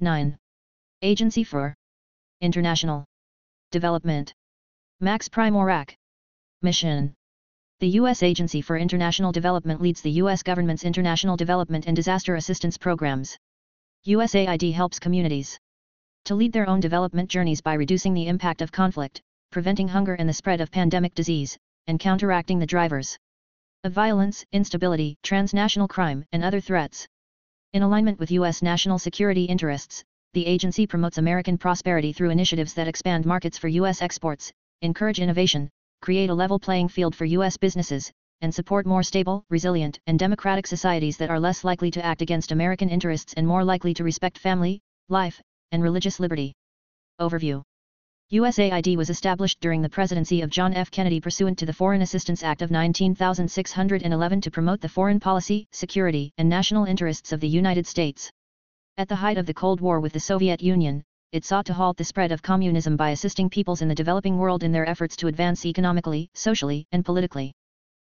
9. Agency for International Development. Max Primorac. Mission. The U.S. Agency for International Development leads the U.S. government's international development and disaster assistance programs. USAID helps communities to lead their own development journeys by reducing the impact of conflict, preventing hunger and the spread of pandemic disease, and counteracting the drivers of violence, instability, transnational crime, and other threats. In alignment with U.S. national security interests, the agency promotes American prosperity through initiatives that expand markets for U.S. exports, encourage innovation, create a level playing field for U.S. businesses, and support more stable, resilient, and democratic societies that are less likely to act against American interests and more likely to respect family, life, and religious liberty. Overview USAID was established during the presidency of John F. Kennedy pursuant to the Foreign Assistance Act of 19611 to promote the foreign policy, security, and national interests of the United States. At the height of the Cold War with the Soviet Union, it sought to halt the spread of communism by assisting peoples in the developing world in their efforts to advance economically, socially, and politically.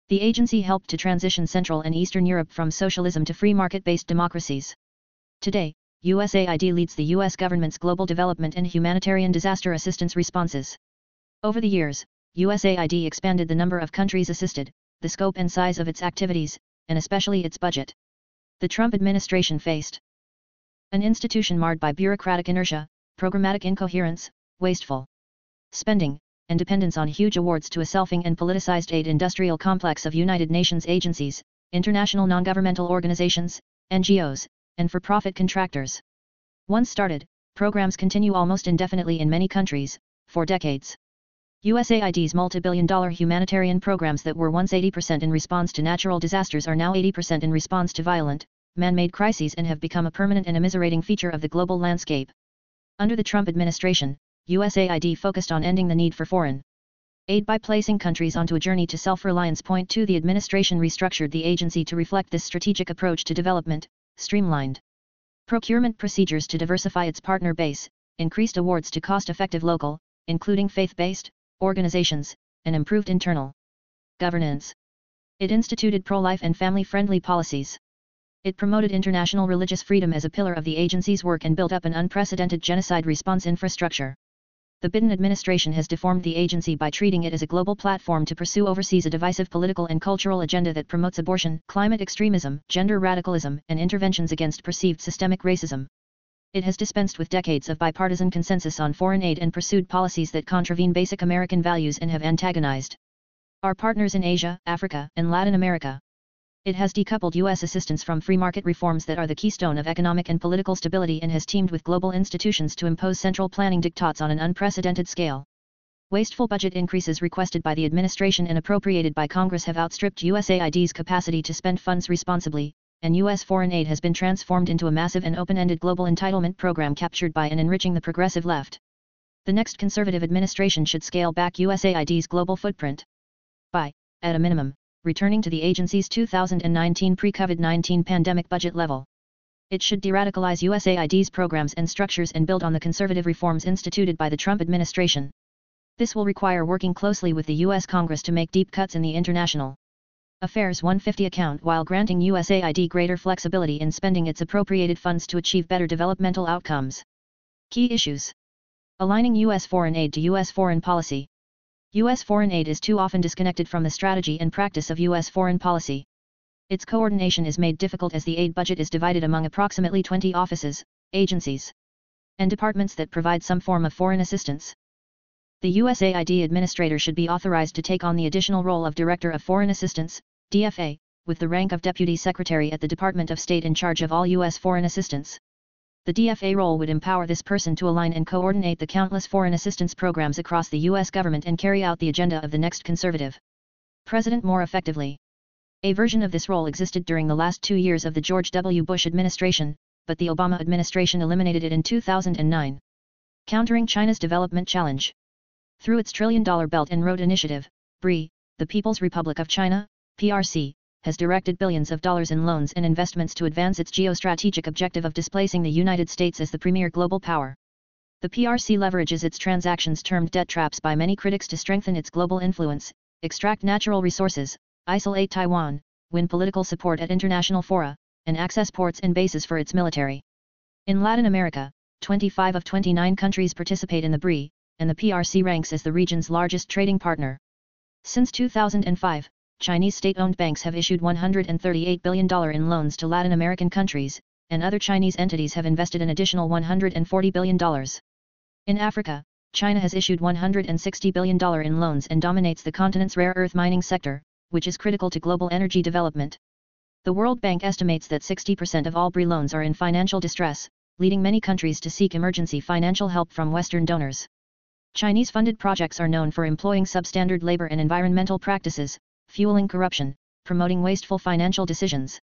The agency helped to transition Central and Eastern Europe from socialism to free market-based democracies. Today, USAID leads the U.S. government's global development and humanitarian disaster assistance responses. Over the years, USAID expanded the number of countries assisted, the scope and size of its activities, and especially its budget. The Trump administration faced an institution marred by bureaucratic inertia, programmatic incoherence, wasteful spending, and dependence on huge awards to a selfing and politicized aid industrial complex of United Nations agencies, international non-governmental organizations, NGOs, and for-profit contractors. Once started, programs continue almost indefinitely in many countries, for decades. USAID's multi-billion dollar humanitarian programs that were once 80% in response to natural disasters are now 80% in response to violent, man-made crises and have become a permanent and immiserating feature of the global landscape. Under the Trump administration, USAID focused on ending the need for foreign aid by placing countries onto a journey to self-reliance. Point 2 The administration restructured the agency to reflect this strategic approach to development, streamlined procurement procedures to diversify its partner base, increased awards to cost-effective local, including faith-based, organizations, and improved internal governance. It instituted pro-life and family-friendly policies. It promoted international religious freedom as a pillar of the agency's work and built up an unprecedented genocide response infrastructure the Biden administration has deformed the agency by treating it as a global platform to pursue overseas a divisive political and cultural agenda that promotes abortion, climate extremism, gender radicalism, and interventions against perceived systemic racism. It has dispensed with decades of bipartisan consensus on foreign aid and pursued policies that contravene basic American values and have antagonized our partners in Asia, Africa, and Latin America. It has decoupled U.S. assistance from free market reforms that are the keystone of economic and political stability and has teamed with global institutions to impose central planning diktats on an unprecedented scale. Wasteful budget increases requested by the administration and appropriated by Congress have outstripped USAID's capacity to spend funds responsibly, and U.S. foreign aid has been transformed into a massive and open-ended global entitlement program captured by and enriching the progressive left. The next conservative administration should scale back USAID's global footprint. By, at a minimum, returning to the agency's 2019 pre-COVID-19 pandemic budget level. It should de-radicalize USAID's programs and structures and build on the conservative reforms instituted by the Trump administration. This will require working closely with the U.S. Congress to make deep cuts in the international Affairs 150 account while granting USAID greater flexibility in spending its appropriated funds to achieve better developmental outcomes. Key issues Aligning U.S. foreign aid to U.S. foreign policy. U.S. foreign aid is too often disconnected from the strategy and practice of U.S. foreign policy. Its coordination is made difficult as the aid budget is divided among approximately 20 offices, agencies, and departments that provide some form of foreign assistance. The USAID administrator should be authorized to take on the additional role of Director of Foreign Assistance, DFA, with the rank of Deputy Secretary at the Department of State in charge of all U.S. foreign assistance. The DFA role would empower this person to align and coordinate the countless foreign assistance programs across the U.S. government and carry out the agenda of the next conservative president more effectively. A version of this role existed during the last two years of the George W. Bush administration, but the Obama administration eliminated it in 2009. Countering China's development challenge. Through its Trillion Dollar Belt and Road Initiative, BRI, the People's Republic of China, PRC, has directed billions of dollars in loans and investments to advance its geostrategic objective of displacing the United States as the premier global power. The PRC leverages its transactions termed debt traps by many critics to strengthen its global influence, extract natural resources, isolate Taiwan, win political support at international fora, and access ports and bases for its military. In Latin America, 25 of 29 countries participate in the BRI, and the PRC ranks as the region's largest trading partner. Since 2005, Chinese state-owned banks have issued $138 billion in loans to Latin American countries, and other Chinese entities have invested an additional $140 billion. In Africa, China has issued $160 billion in loans and dominates the continent's rare earth mining sector, which is critical to global energy development. The World Bank estimates that 60% of all BRI loans are in financial distress, leading many countries to seek emergency financial help from Western donors. Chinese-funded projects are known for employing substandard labor and environmental practices, fueling corruption, promoting wasteful financial decisions.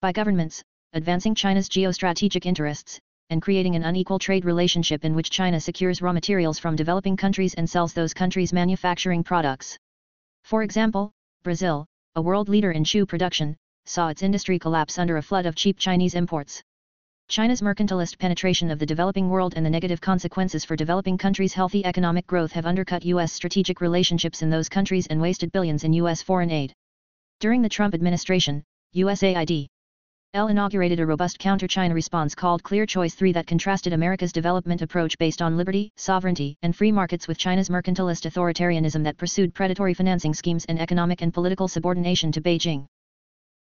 By governments, advancing China's geostrategic interests, and creating an unequal trade relationship in which China secures raw materials from developing countries and sells those countries' manufacturing products. For example, Brazil, a world leader in shoe production, saw its industry collapse under a flood of cheap Chinese imports. China's mercantilist penetration of the developing world and the negative consequences for developing countries' healthy economic growth have undercut U.S. strategic relationships in those countries and wasted billions in U.S. foreign aid. During the Trump administration, USAID L inaugurated a robust counter-China response called Clear Choice 3 that contrasted America's development approach based on liberty, sovereignty, and free markets with China's mercantilist authoritarianism that pursued predatory financing schemes and economic and political subordination to Beijing.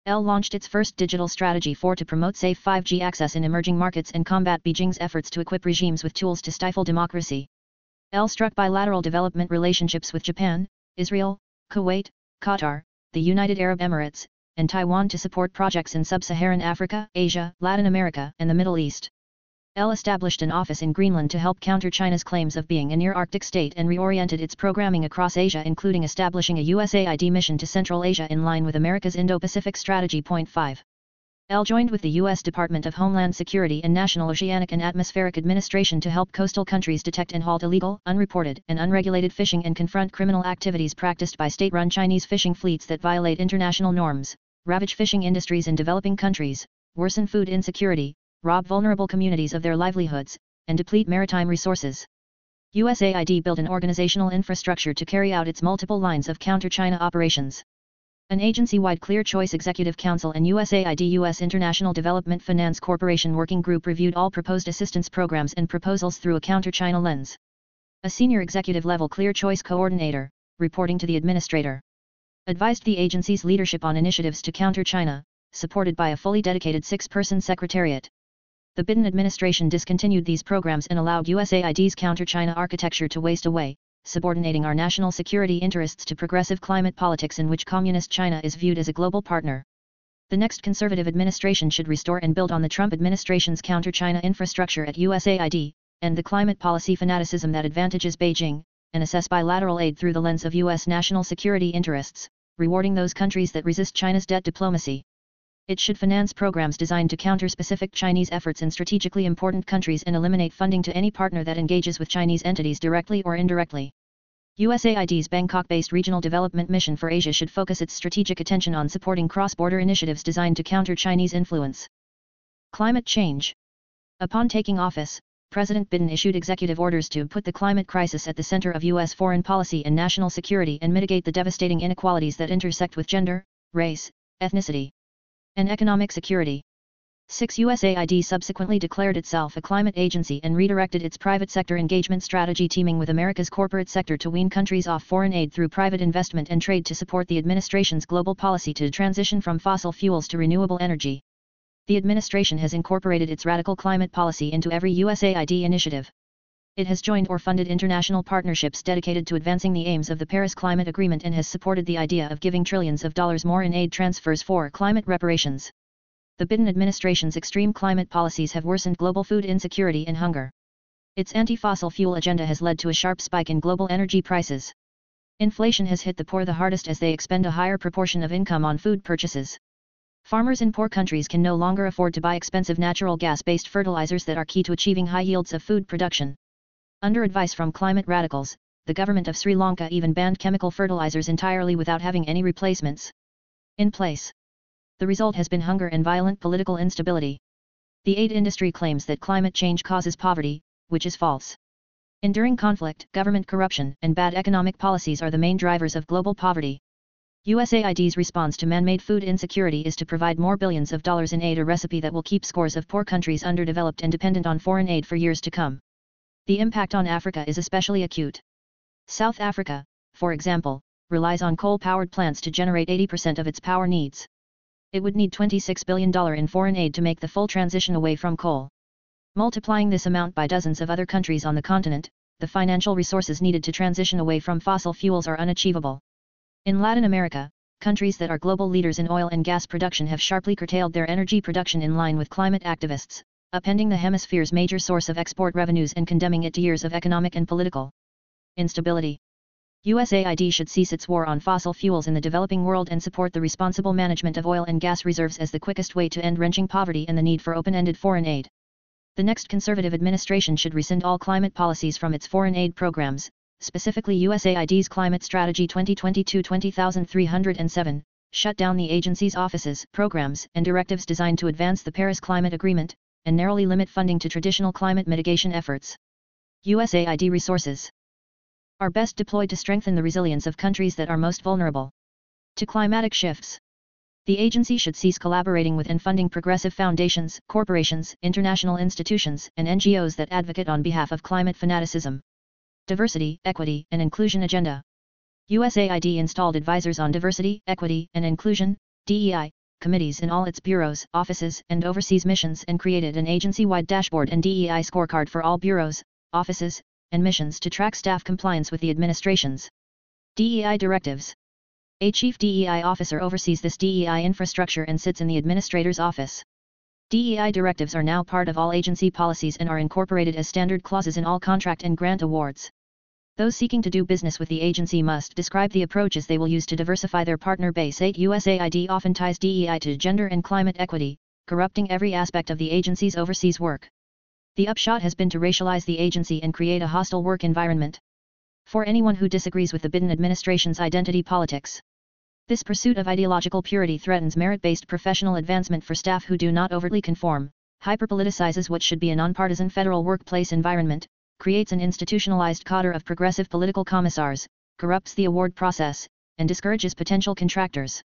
L launched its first digital strategy for to promote safe 5G access in emerging markets and combat Beijing's efforts to equip regimes with tools to stifle democracy. L struck bilateral development relationships with Japan, Israel, Kuwait, Qatar, the United Arab Emirates, and Taiwan to support projects in sub-Saharan Africa, Asia, Latin America, and the Middle East. L established an office in Greenland to help counter China's claims of being a near-Arctic state and reoriented its programming across Asia including establishing a USAID mission to Central Asia in line with America's Indo-Pacific Strategy. Point 5. L joined with the U.S. Department of Homeland Security and National Oceanic and Atmospheric Administration to help coastal countries detect and halt illegal, unreported, and unregulated fishing and confront criminal activities practiced by state-run Chinese fishing fleets that violate international norms, ravage fishing industries in developing countries, worsen food insecurity, rob vulnerable communities of their livelihoods, and deplete maritime resources. USAID built an organizational infrastructure to carry out its multiple lines of counter-China operations. An agency-wide Clear Choice Executive Council and USAID U.S. International Development Finance Corporation Working Group reviewed all proposed assistance programs and proposals through a counter-China lens. A senior executive-level Clear Choice coordinator, reporting to the administrator, advised the agency's leadership on initiatives to counter China, supported by a fully dedicated six-person secretariat the Biden administration discontinued these programs and allowed USAID's counter-China architecture to waste away, subordinating our national security interests to progressive climate politics in which communist China is viewed as a global partner. The next conservative administration should restore and build on the Trump administration's counter-China infrastructure at USAID, and the climate policy fanaticism that advantages Beijing, and assess bilateral aid through the lens of U.S. national security interests, rewarding those countries that resist China's debt diplomacy. It should finance programs designed to counter specific Chinese efforts in strategically important countries and eliminate funding to any partner that engages with Chinese entities directly or indirectly. USAID's Bangkok-based regional development mission for Asia should focus its strategic attention on supporting cross-border initiatives designed to counter Chinese influence. Climate change. Upon taking office, President Biden issued executive orders to put the climate crisis at the center of U.S. foreign policy and national security and mitigate the devastating inequalities that intersect with gender, race, ethnicity, and economic security. 6 USAID subsequently declared itself a climate agency and redirected its private sector engagement strategy teaming with America's corporate sector to wean countries off foreign aid through private investment and trade to support the administration's global policy to transition from fossil fuels to renewable energy. The administration has incorporated its radical climate policy into every USAID initiative. It has joined or funded international partnerships dedicated to advancing the aims of the Paris Climate Agreement and has supported the idea of giving trillions of dollars more in aid transfers for climate reparations. The Biden administration's extreme climate policies have worsened global food insecurity and hunger. Its anti-fossil fuel agenda has led to a sharp spike in global energy prices. Inflation has hit the poor the hardest as they expend a higher proportion of income on food purchases. Farmers in poor countries can no longer afford to buy expensive natural gas-based fertilizers that are key to achieving high yields of food production. Under advice from climate radicals, the government of Sri Lanka even banned chemical fertilizers entirely without having any replacements in place. The result has been hunger and violent political instability. The aid industry claims that climate change causes poverty, which is false. Enduring conflict, government corruption, and bad economic policies are the main drivers of global poverty. USAID's response to man-made food insecurity is to provide more billions of dollars in aid a recipe that will keep scores of poor countries underdeveloped and dependent on foreign aid for years to come. The impact on Africa is especially acute. South Africa, for example, relies on coal-powered plants to generate 80% of its power needs. It would need $26 billion in foreign aid to make the full transition away from coal. Multiplying this amount by dozens of other countries on the continent, the financial resources needed to transition away from fossil fuels are unachievable. In Latin America, countries that are global leaders in oil and gas production have sharply curtailed their energy production in line with climate activists, upending the hemisphere's major source of export revenues and condemning it to years of economic and political instability. USAID should cease its war on fossil fuels in the developing world and support the responsible management of oil and gas reserves as the quickest way to end wrenching poverty and the need for open-ended foreign aid. The next conservative administration should rescind all climate policies from its foreign aid programs, specifically USAID's Climate Strategy 2022-20307, shut down the agency's offices, programs, and directives designed to advance the Paris Climate Agreement, and narrowly limit funding to traditional climate mitigation efforts. USAID resources are best deployed to strengthen the resilience of countries that are most vulnerable to climatic shifts. The agency should cease collaborating with and funding progressive foundations, corporations, international institutions, and NGOs that advocate on behalf of climate fanaticism. Diversity, Equity, and Inclusion Agenda. USAID installed advisors on diversity, equity, and inclusion, DEI, committees in all its bureaus, offices, and overseas missions and created an agency-wide dashboard and DEI scorecard for all bureaus, offices, and missions to track staff compliance with the administration's DEI directives. A chief DEI officer oversees this DEI infrastructure and sits in the administrator's office. DEI directives are now part of all agency policies and are incorporated as standard clauses in all contract and grant awards. Those seeking to do business with the agency must describe the approaches they will use to diversify their partner base. 8 USAID often ties DEI to gender and climate equity, corrupting every aspect of the agency's overseas work. The upshot has been to racialize the agency and create a hostile work environment for anyone who disagrees with the Biden administration's identity politics. This pursuit of ideological purity threatens merit-based professional advancement for staff who do not overtly conform, hyperpoliticizes what should be a nonpartisan federal workplace environment, creates an institutionalized cadre of progressive political commissars, corrupts the award process, and discourages potential contractors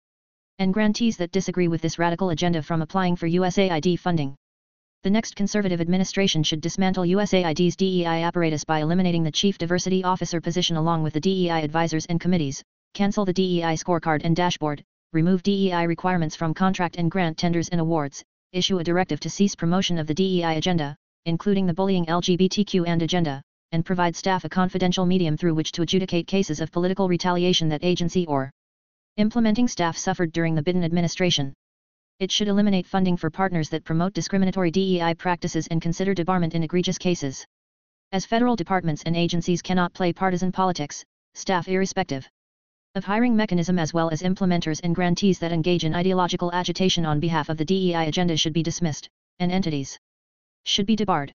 and grantees that disagree with this radical agenda from applying for USAID funding. The next conservative administration should dismantle USAID's DEI apparatus by eliminating the Chief Diversity Officer position along with the DEI advisors and committees, cancel the DEI scorecard and dashboard, remove DEI requirements from contract and grant tenders and awards, issue a directive to cease promotion of the DEI agenda, including the bullying LGBTQ and agenda, and provide staff a confidential medium through which to adjudicate cases of political retaliation that agency or implementing staff suffered during the Biden administration. It should eliminate funding for partners that promote discriminatory DEI practices and consider debarment in egregious cases. As federal departments and agencies cannot play partisan politics, staff irrespective of hiring mechanism as well as implementers and grantees that engage in ideological agitation on behalf of the DEI agenda should be dismissed, and entities should be debarred.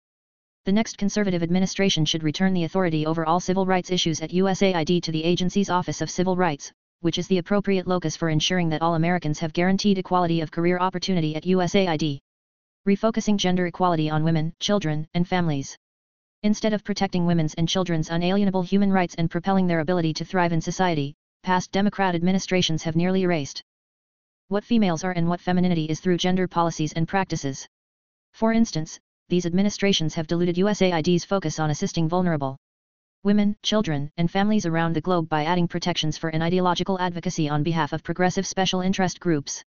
The next conservative administration should return the authority over all civil rights issues at USAID to the agency's Office of Civil Rights, which is the appropriate locus for ensuring that all Americans have guaranteed equality of career opportunity at USAID. Refocusing gender equality on women, children, and families. Instead of protecting women's and children's unalienable human rights and propelling their ability to thrive in society, past Democrat administrations have nearly erased what females are and what femininity is through gender policies and practices. For instance, these administrations have diluted USAID's focus on assisting vulnerable women, children, and families around the globe by adding protections for an ideological advocacy on behalf of progressive special interest groups.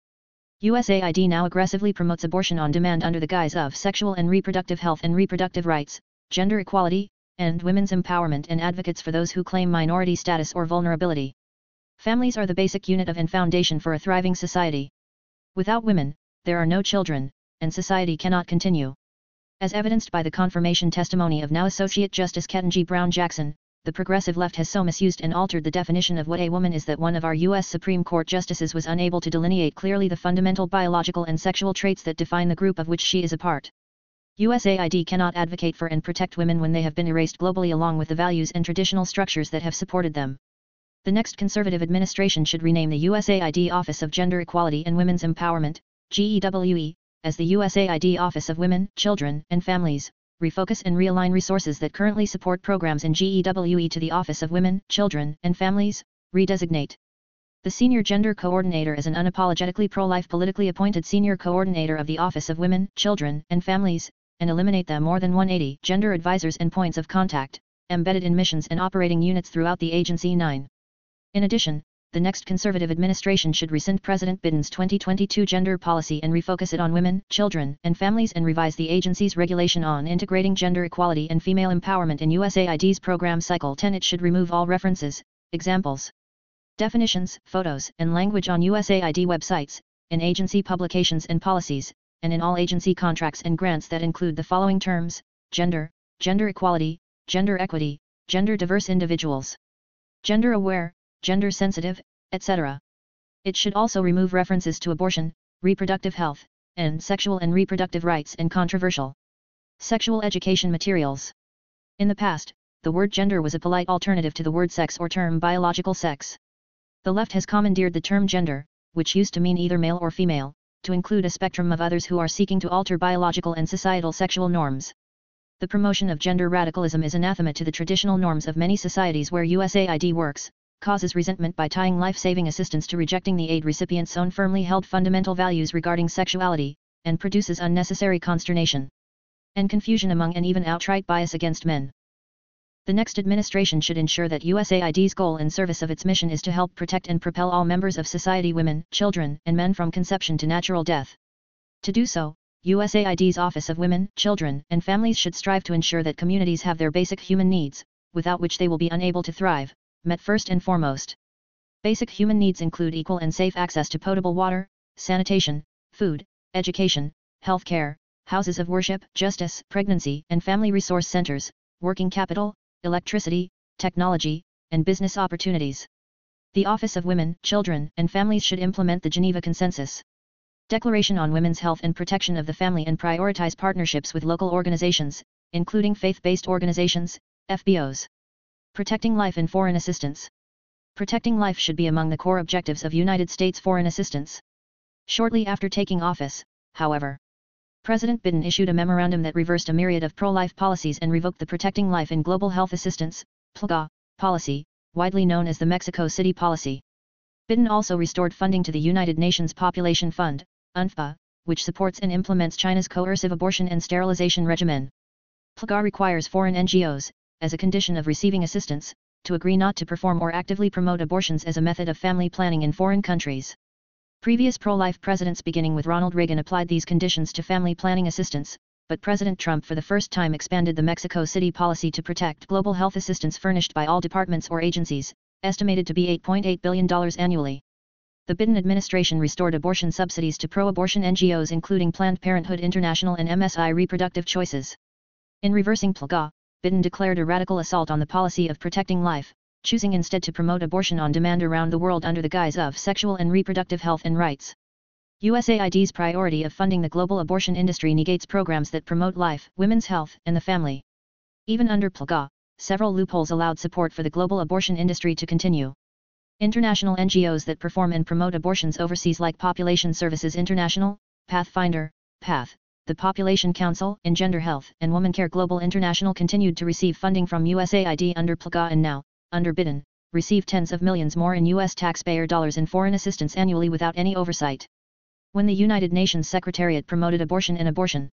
USAID now aggressively promotes abortion on demand under the guise of sexual and reproductive health and reproductive rights, gender equality, and women's empowerment and advocates for those who claim minority status or vulnerability. Families are the basic unit of and foundation for a thriving society. Without women, there are no children, and society cannot continue. As evidenced by the confirmation testimony of now Associate Justice Ketanji Brown Jackson, the progressive left has so misused and altered the definition of what a woman is that one of our U.S. Supreme Court justices was unable to delineate clearly the fundamental biological and sexual traits that define the group of which she is a part. USAID cannot advocate for and protect women when they have been erased globally along with the values and traditional structures that have supported them. The next conservative administration should rename the USAID Office of Gender Equality and Women's Empowerment, GEWE, as the USAID Office of Women, Children, and Families, refocus and realign resources that currently support programs in GEWE to the Office of Women, Children, and Families, redesignate The Senior Gender Coordinator is an unapologetically pro-life politically appointed senior coordinator of the Office of Women, Children, and Families, and eliminate the more than 180 gender advisors and points of contact, embedded in missions and operating units throughout the agency 9. In addition, the next conservative administration should rescind President Biden's 2022 gender policy and refocus it on women, children, and families and revise the agency's regulation on integrating gender equality and female empowerment in USAID's program cycle 10. It should remove all references, examples, definitions, photos, and language on USAID websites, in agency publications and policies, and in all agency contracts and grants that include the following terms, gender, gender equality, gender equity, gender diverse individuals, gender aware, gender sensitive, etc. It should also remove references to abortion, reproductive health, and sexual and reproductive rights and controversial sexual education materials. In the past, the word gender was a polite alternative to the word sex or term biological sex. The left has commandeered the term gender, which used to mean either male or female, to include a spectrum of others who are seeking to alter biological and societal sexual norms. The promotion of gender radicalism is anathema to the traditional norms of many societies where USAID works, causes resentment by tying life-saving assistance to rejecting the aid recipient's own firmly held fundamental values regarding sexuality, and produces unnecessary consternation and confusion among and even outright bias against men. The next administration should ensure that USAID's goal and service of its mission is to help protect and propel all members of society women, children, and men from conception to natural death. To do so, USAID's Office of Women, Children, and Families should strive to ensure that communities have their basic human needs, without which they will be unable to thrive, met first and foremost. Basic human needs include equal and safe access to potable water, sanitation, food, education, healthcare, houses of worship, justice, pregnancy and family resource centers, working capital, electricity, technology, and business opportunities. The Office of Women, Children, and Families should implement the Geneva Consensus. Declaration on Women's Health and Protection of the Family and prioritize partnerships with local organizations, including faith-based organizations, FBOs. Protecting life in foreign assistance. Protecting life should be among the core objectives of United States foreign assistance. Shortly after taking office, however, President Biden issued a memorandum that reversed a myriad of pro-life policies and revoked the Protecting Life in Global Health Assistance PLGA, policy, widely known as the Mexico City Policy. Biden also restored funding to the United Nations Population Fund, UNFPA, which supports and implements China's coercive abortion and sterilization regimen. PLGA requires foreign NGOs, as a condition of receiving assistance, to agree not to perform or actively promote abortions as a method of family planning in foreign countries. Previous pro-life presidents beginning with Ronald Reagan applied these conditions to family planning assistance, but President Trump for the first time expanded the Mexico City policy to protect global health assistance furnished by all departments or agencies, estimated to be $8.8 billion annually. The Biden administration restored abortion subsidies to pro-abortion NGOs including Planned Parenthood International and MSI Reproductive Choices. In reversing PLGA, Biden declared a radical assault on the policy of protecting life, choosing instead to promote abortion on demand around the world under the guise of sexual and reproductive health and rights. USAID's priority of funding the global abortion industry negates programs that promote life, women's health, and the family. Even under PLGA, several loopholes allowed support for the global abortion industry to continue. International NGOs that perform and promote abortions overseas like Population Services International, Pathfinder, PATH, the Population Council EngenderHealth and Woman Care Global International continued to receive funding from USAID under PLGA and now, under Biden, receive tens of millions more in U.S. taxpayer dollars in foreign assistance annually without any oversight. When the United Nations Secretariat promoted abortion and abortion,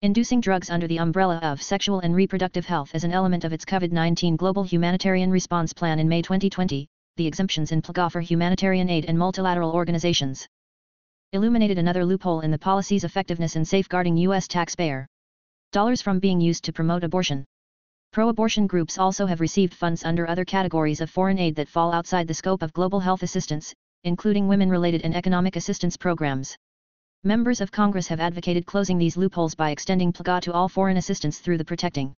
inducing drugs under the umbrella of sexual and reproductive health as an element of its COVID-19 Global Humanitarian Response Plan in May 2020, the exemptions in PLGA for humanitarian aid and multilateral organizations illuminated another loophole in the policy's effectiveness in safeguarding U.S. taxpayer dollars from being used to promote abortion. Pro-abortion groups also have received funds under other categories of foreign aid that fall outside the scope of global health assistance, including women-related and economic assistance programs. Members of Congress have advocated closing these loopholes by extending PLGA to all foreign assistance through the Protecting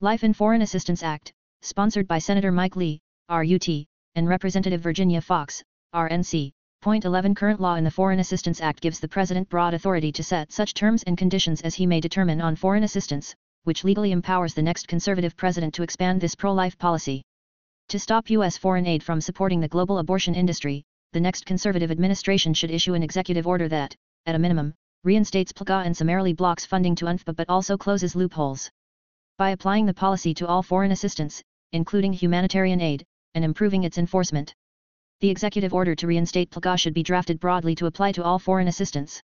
Life in Foreign Assistance Act, sponsored by Senator Mike Lee, RUT, and Representative Virginia Foxx, RNC. Point 11 Current law in the Foreign Assistance Act gives the President broad authority to set such terms and conditions as he may determine on foreign assistance, which legally empowers the next conservative president to expand this pro-life policy. To stop U.S. foreign aid from supporting the global abortion industry, the next conservative administration should issue an executive order that, at a minimum, reinstates PLGA and summarily blocks funding to UNFPA but also closes loopholes. By applying the policy to all foreign assistance, including humanitarian aid, and improving its enforcement. The executive order to reinstate PLGA should be drafted broadly to apply to all foreign assistance.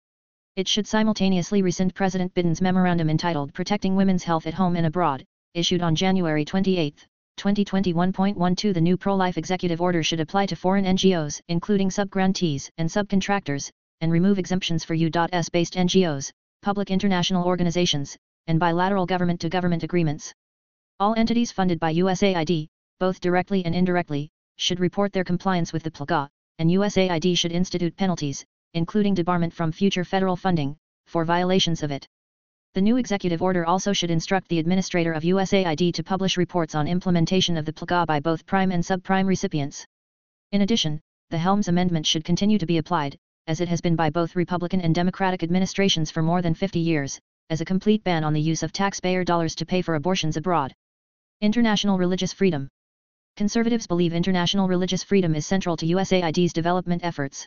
It should simultaneously rescind President Biden's memorandum entitled Protecting Women's Health at Home and Abroad, issued on January 28, 2021.12 The new pro-life executive order should apply to foreign NGOs, including subgrantees and subcontractors, and remove exemptions for U.S.-based NGOs, public international organizations, and bilateral government-to-government -government agreements. All entities funded by USAID, both directly and indirectly, should report their compliance with the PLGA, and USAID should institute penalties, including debarment from future federal funding, for violations of it. The new executive order also should instruct the administrator of USAID to publish reports on implementation of the PLGA by both prime and subprime recipients. In addition, the Helms Amendment should continue to be applied, as it has been by both Republican and Democratic administrations for more than 50 years, as a complete ban on the use of taxpayer dollars to pay for abortions abroad. International religious freedom. Conservatives believe international religious freedom is central to USAID's development efforts.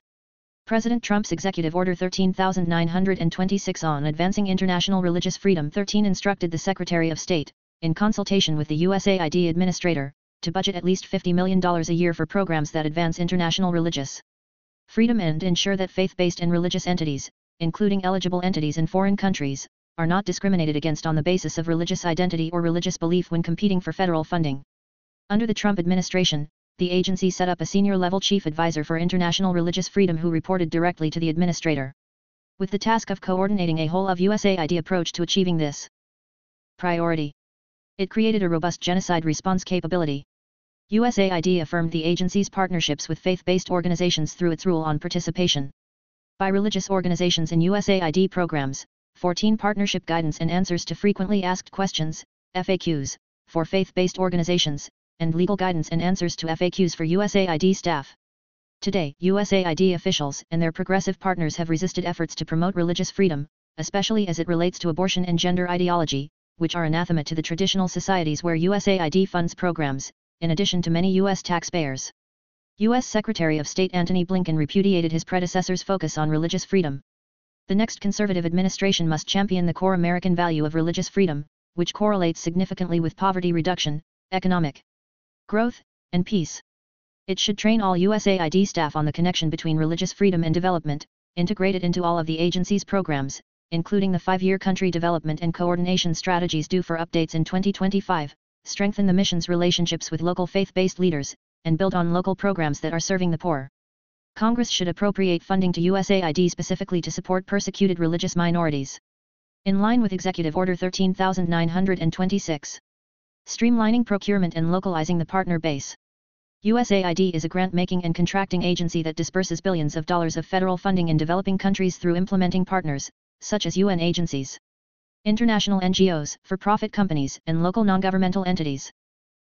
President Trump's Executive Order 13926 on Advancing International Religious Freedom 13 instructed the Secretary of State, in consultation with the USAID Administrator, to budget at least $50 million a year for programs that advance international religious freedom and ensure that faith-based and religious entities, including eligible entities in foreign countries, are not discriminated against on the basis of religious identity or religious belief when competing for federal funding. Under the Trump administration, the agency set up a senior-level chief advisor for international religious freedom who reported directly to the administrator. With the task of coordinating a whole of USAID approach to achieving this priority. It created a robust genocide response capability. USAID affirmed the agency's partnerships with faith-based organizations through its rule on participation by religious organizations in USAID programs, 14 partnership guidance and answers to frequently asked questions, FAQs, for faith-based organizations, and legal guidance and answers to FAQs for USAID staff. Today, USAID officials and their progressive partners have resisted efforts to promote religious freedom, especially as it relates to abortion and gender ideology, which are anathema to the traditional societies where USAID funds programs, in addition to many U.S. taxpayers. U.S. Secretary of State Antony Blinken repudiated his predecessor's focus on religious freedom. The next conservative administration must champion the core American value of religious freedom, which correlates significantly with poverty reduction, economic growth, and peace. It should train all USAID staff on the connection between religious freedom and development, integrate it into all of the agency's programs, including the five-year country development and coordination strategies due for updates in 2025, strengthen the mission's relationships with local faith-based leaders, and build on local programs that are serving the poor. Congress should appropriate funding to USAID specifically to support persecuted religious minorities. In line with Executive Order 13926. Streamlining procurement and localizing the partner base. USAID is a grant-making and contracting agency that disperses billions of dollars of federal funding in developing countries through implementing partners, such as UN agencies, international NGOs, for-profit companies, and local non-governmental entities.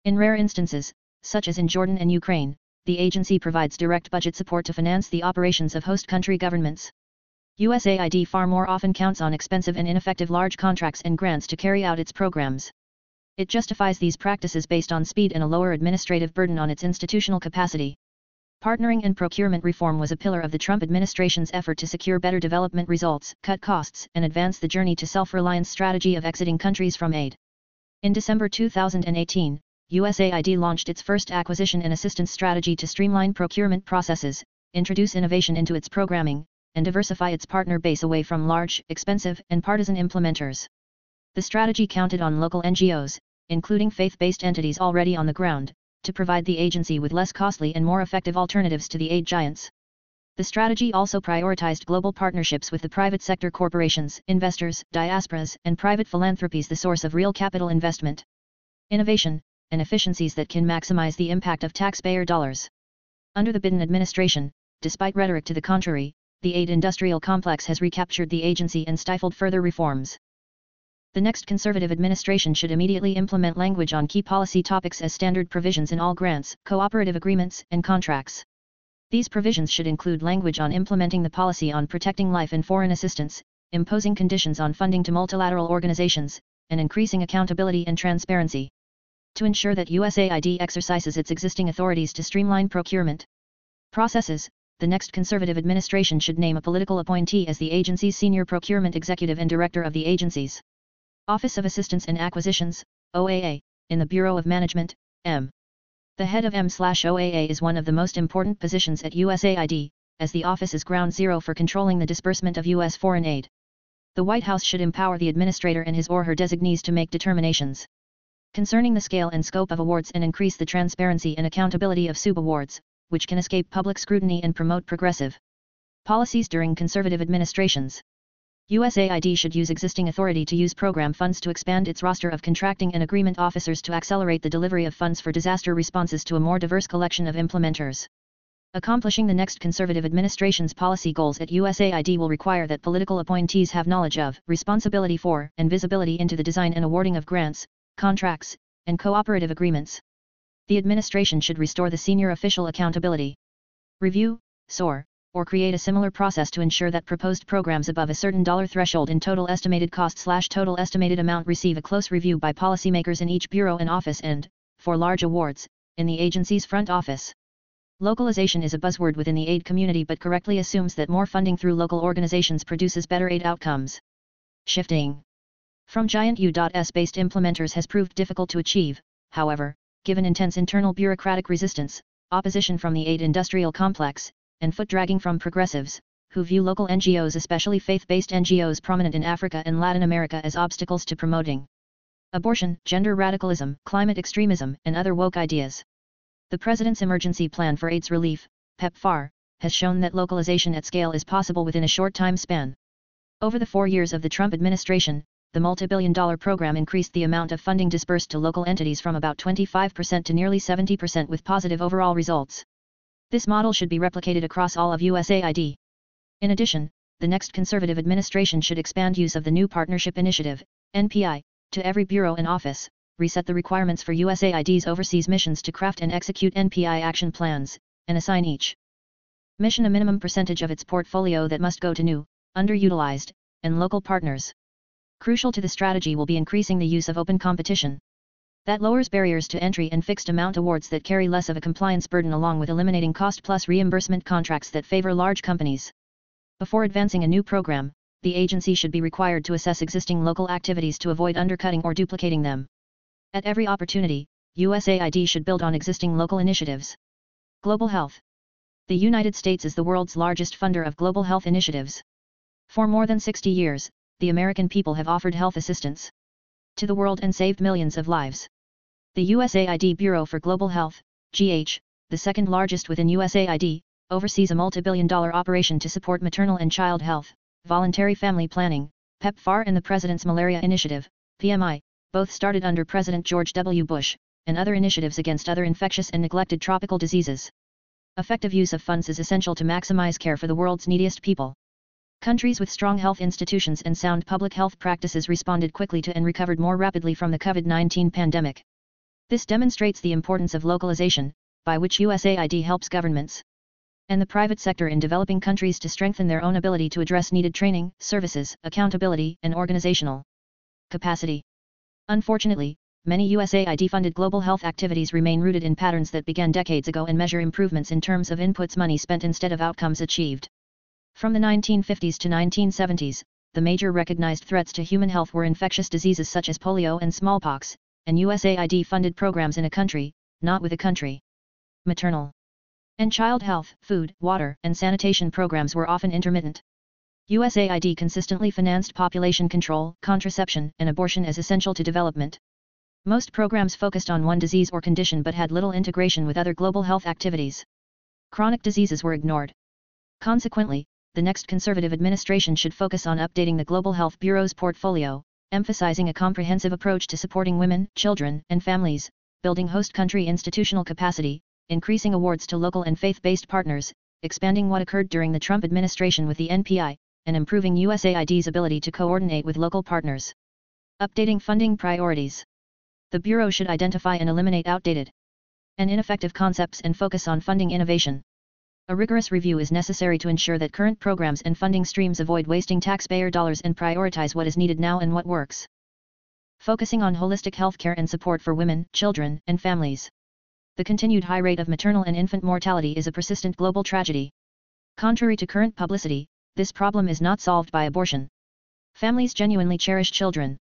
In rare instances, such as in Jordan and Ukraine, the agency provides direct budget support to finance the operations of host country governments. USAID far more often counts on expensive and ineffective large contracts and grants to carry out its programs. It justifies these practices based on speed and a lower administrative burden on its institutional capacity. Partnering and procurement reform was a pillar of the Trump administration's effort to secure better development results, cut costs, and advance the journey to self-reliance strategy of exiting countries from aid. In December 2018, USAID launched its first acquisition and assistance strategy to streamline procurement processes, introduce innovation into its programming, and diversify its partner base away from large, expensive, and partisan implementers. The strategy counted on local NGOs, including faith-based entities already on the ground, to provide the agency with less costly and more effective alternatives to the aid giants. The strategy also prioritized global partnerships with the private sector corporations, investors, diasporas, and private philanthropies the source of real capital investment. Innovation, and efficiencies that can maximize the impact of taxpayer dollars. Under the Biden administration, despite rhetoric to the contrary, the aid industrial complex has recaptured the agency and stifled further reforms the next conservative administration should immediately implement language on key policy topics as standard provisions in all grants, cooperative agreements, and contracts. These provisions should include language on implementing the policy on protecting life and foreign assistance, imposing conditions on funding to multilateral organizations, and increasing accountability and transparency. To ensure that USAID exercises its existing authorities to streamline procurement processes, the next conservative administration should name a political appointee as the agency's senior procurement executive and director of the agency's Office of Assistance and Acquisitions, OAA, in the Bureau of Management, M. The head of M/OAA is one of the most important positions at USAID, as the office is ground zero for controlling the disbursement of U.S. foreign aid. The White House should empower the administrator and his or her designees to make determinations concerning the scale and scope of awards and increase the transparency and accountability of subawards, which can escape public scrutiny and promote progressive policies during conservative administrations. USAID should use existing authority to use program funds to expand its roster of contracting and agreement officers to accelerate the delivery of funds for disaster responses to a more diverse collection of implementers. Accomplishing the next conservative administration's policy goals at USAID will require that political appointees have knowledge of, responsibility for, and visibility into the design and awarding of grants, contracts, and cooperative agreements. The administration should restore the senior official accountability. Review, SOAR, or create a similar process to ensure that proposed programs above a certain dollar threshold in total estimated cost slash total estimated amount receive a close review by policymakers in each bureau and office and, for large awards, in the agency's front office. Localization is a buzzword within the aid community but correctly assumes that more funding through local organizations produces better aid outcomes. Shifting from giant U.S. based implementers has proved difficult to achieve, however, given intense internal bureaucratic resistance, opposition from the aid industrial complex, and foot dragging from progressives, who view local NGOs especially faith-based NGOs prominent in Africa and Latin America as obstacles to promoting abortion, gender radicalism, climate extremism, and other woke ideas. The President's Emergency Plan for AIDS Relief, PEPFAR, has shown that localization at scale is possible within a short time span. Over the four years of the Trump administration, the multi-billion dollar program increased the amount of funding disbursed to local entities from about 25% to nearly 70% with positive overall results. This model should be replicated across all of USAID. In addition, the next conservative administration should expand use of the new Partnership Initiative, NPI, to every bureau and office, reset the requirements for USAID's overseas missions to craft and execute NPI action plans, and assign each mission a minimum percentage of its portfolio that must go to new, underutilized, and local partners. Crucial to the strategy will be increasing the use of open competition. That lowers barriers to entry and fixed amount awards that carry less of a compliance burden along with eliminating cost plus reimbursement contracts that favor large companies. Before advancing a new program, the agency should be required to assess existing local activities to avoid undercutting or duplicating them. At every opportunity, USAID should build on existing local initiatives. Global Health The United States is the world's largest funder of global health initiatives. For more than 60 years, the American people have offered health assistance to the world and saved millions of lives. The USAID Bureau for Global Health, GH, the second largest within USAID, oversees a multi-billion dollar operation to support maternal and child health, voluntary family planning, PEPFAR and the President's Malaria Initiative, PMI, both started under President George W. Bush, and other initiatives against other infectious and neglected tropical diseases. Effective use of funds is essential to maximize care for the world's neediest people. Countries with strong health institutions and sound public health practices responded quickly to and recovered more rapidly from the COVID-19 pandemic. This demonstrates the importance of localization, by which USAID helps governments and the private sector in developing countries to strengthen their own ability to address needed training, services, accountability, and organizational capacity. Unfortunately, many USAID-funded global health activities remain rooted in patterns that began decades ago and measure improvements in terms of inputs money spent instead of outcomes achieved. From the 1950s to 1970s, the major recognized threats to human health were infectious diseases such as polio and smallpox, and USAID funded programs in a country, not with a country. Maternal and child health, food, water, and sanitation programs were often intermittent. USAID consistently financed population control, contraception, and abortion as essential to development. Most programs focused on one disease or condition but had little integration with other global health activities. Chronic diseases were ignored. Consequently, the next conservative administration should focus on updating the Global Health Bureau's portfolio, emphasizing a comprehensive approach to supporting women, children, and families, building host country institutional capacity, increasing awards to local and faith-based partners, expanding what occurred during the Trump administration with the NPI, and improving USAID's ability to coordinate with local partners. Updating funding priorities. The Bureau should identify and eliminate outdated and ineffective concepts and focus on funding innovation. A rigorous review is necessary to ensure that current programs and funding streams avoid wasting taxpayer dollars and prioritize what is needed now and what works. Focusing on holistic healthcare and support for women, children, and families. The continued high rate of maternal and infant mortality is a persistent global tragedy. Contrary to current publicity, this problem is not solved by abortion. Families genuinely cherish children.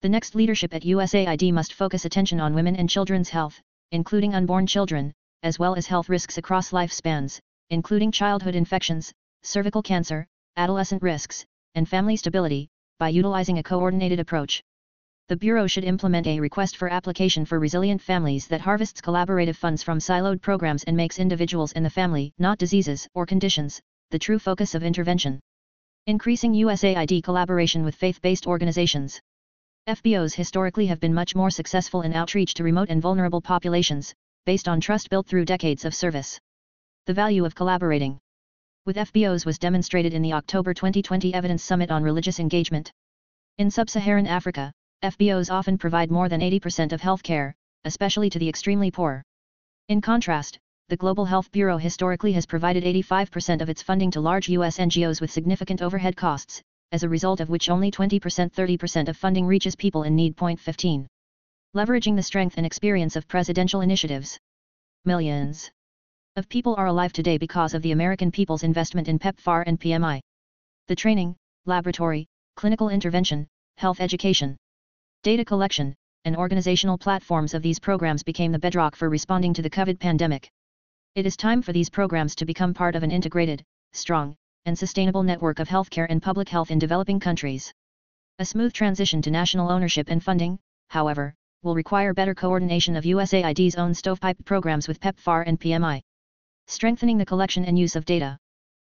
The next leadership at USAID must focus attention on women and children's health, including unborn children, as well as health risks across lifespans, including childhood infections, cervical cancer, adolescent risks, and family stability, by utilizing a coordinated approach. The Bureau should implement a request for application for resilient families that harvests collaborative funds from siloed programs and makes individuals and the family, not diseases or conditions, the true focus of intervention. Increasing USAID collaboration with faith-based organizations. FBOs historically have been much more successful in outreach to remote and vulnerable populations, based on trust built through decades of service. The value of collaborating with FBOs was demonstrated in the October 2020 Evidence Summit on Religious Engagement. In sub-Saharan Africa, FBOs often provide more than 80% of health care, especially to the extremely poor. In contrast, the Global Health Bureau historically has provided 85% of its funding to large U.S. NGOs with significant overhead costs, as a result of which only 20% 30% of funding reaches people in need. Point 15. Leveraging the strength and experience of presidential initiatives. Millions of people are alive today because of the American people's investment in PEPFAR and PMI. The training, laboratory, clinical intervention, health education, data collection, and organizational platforms of these programs became the bedrock for responding to the COVID pandemic. It is time for these programs to become part of an integrated, strong, and sustainable network of healthcare and public health in developing countries. A smooth transition to national ownership and funding, however, will require better coordination of USAID's own stovepipe programs with PEPFAR and PMI. Strengthening the collection and use of data.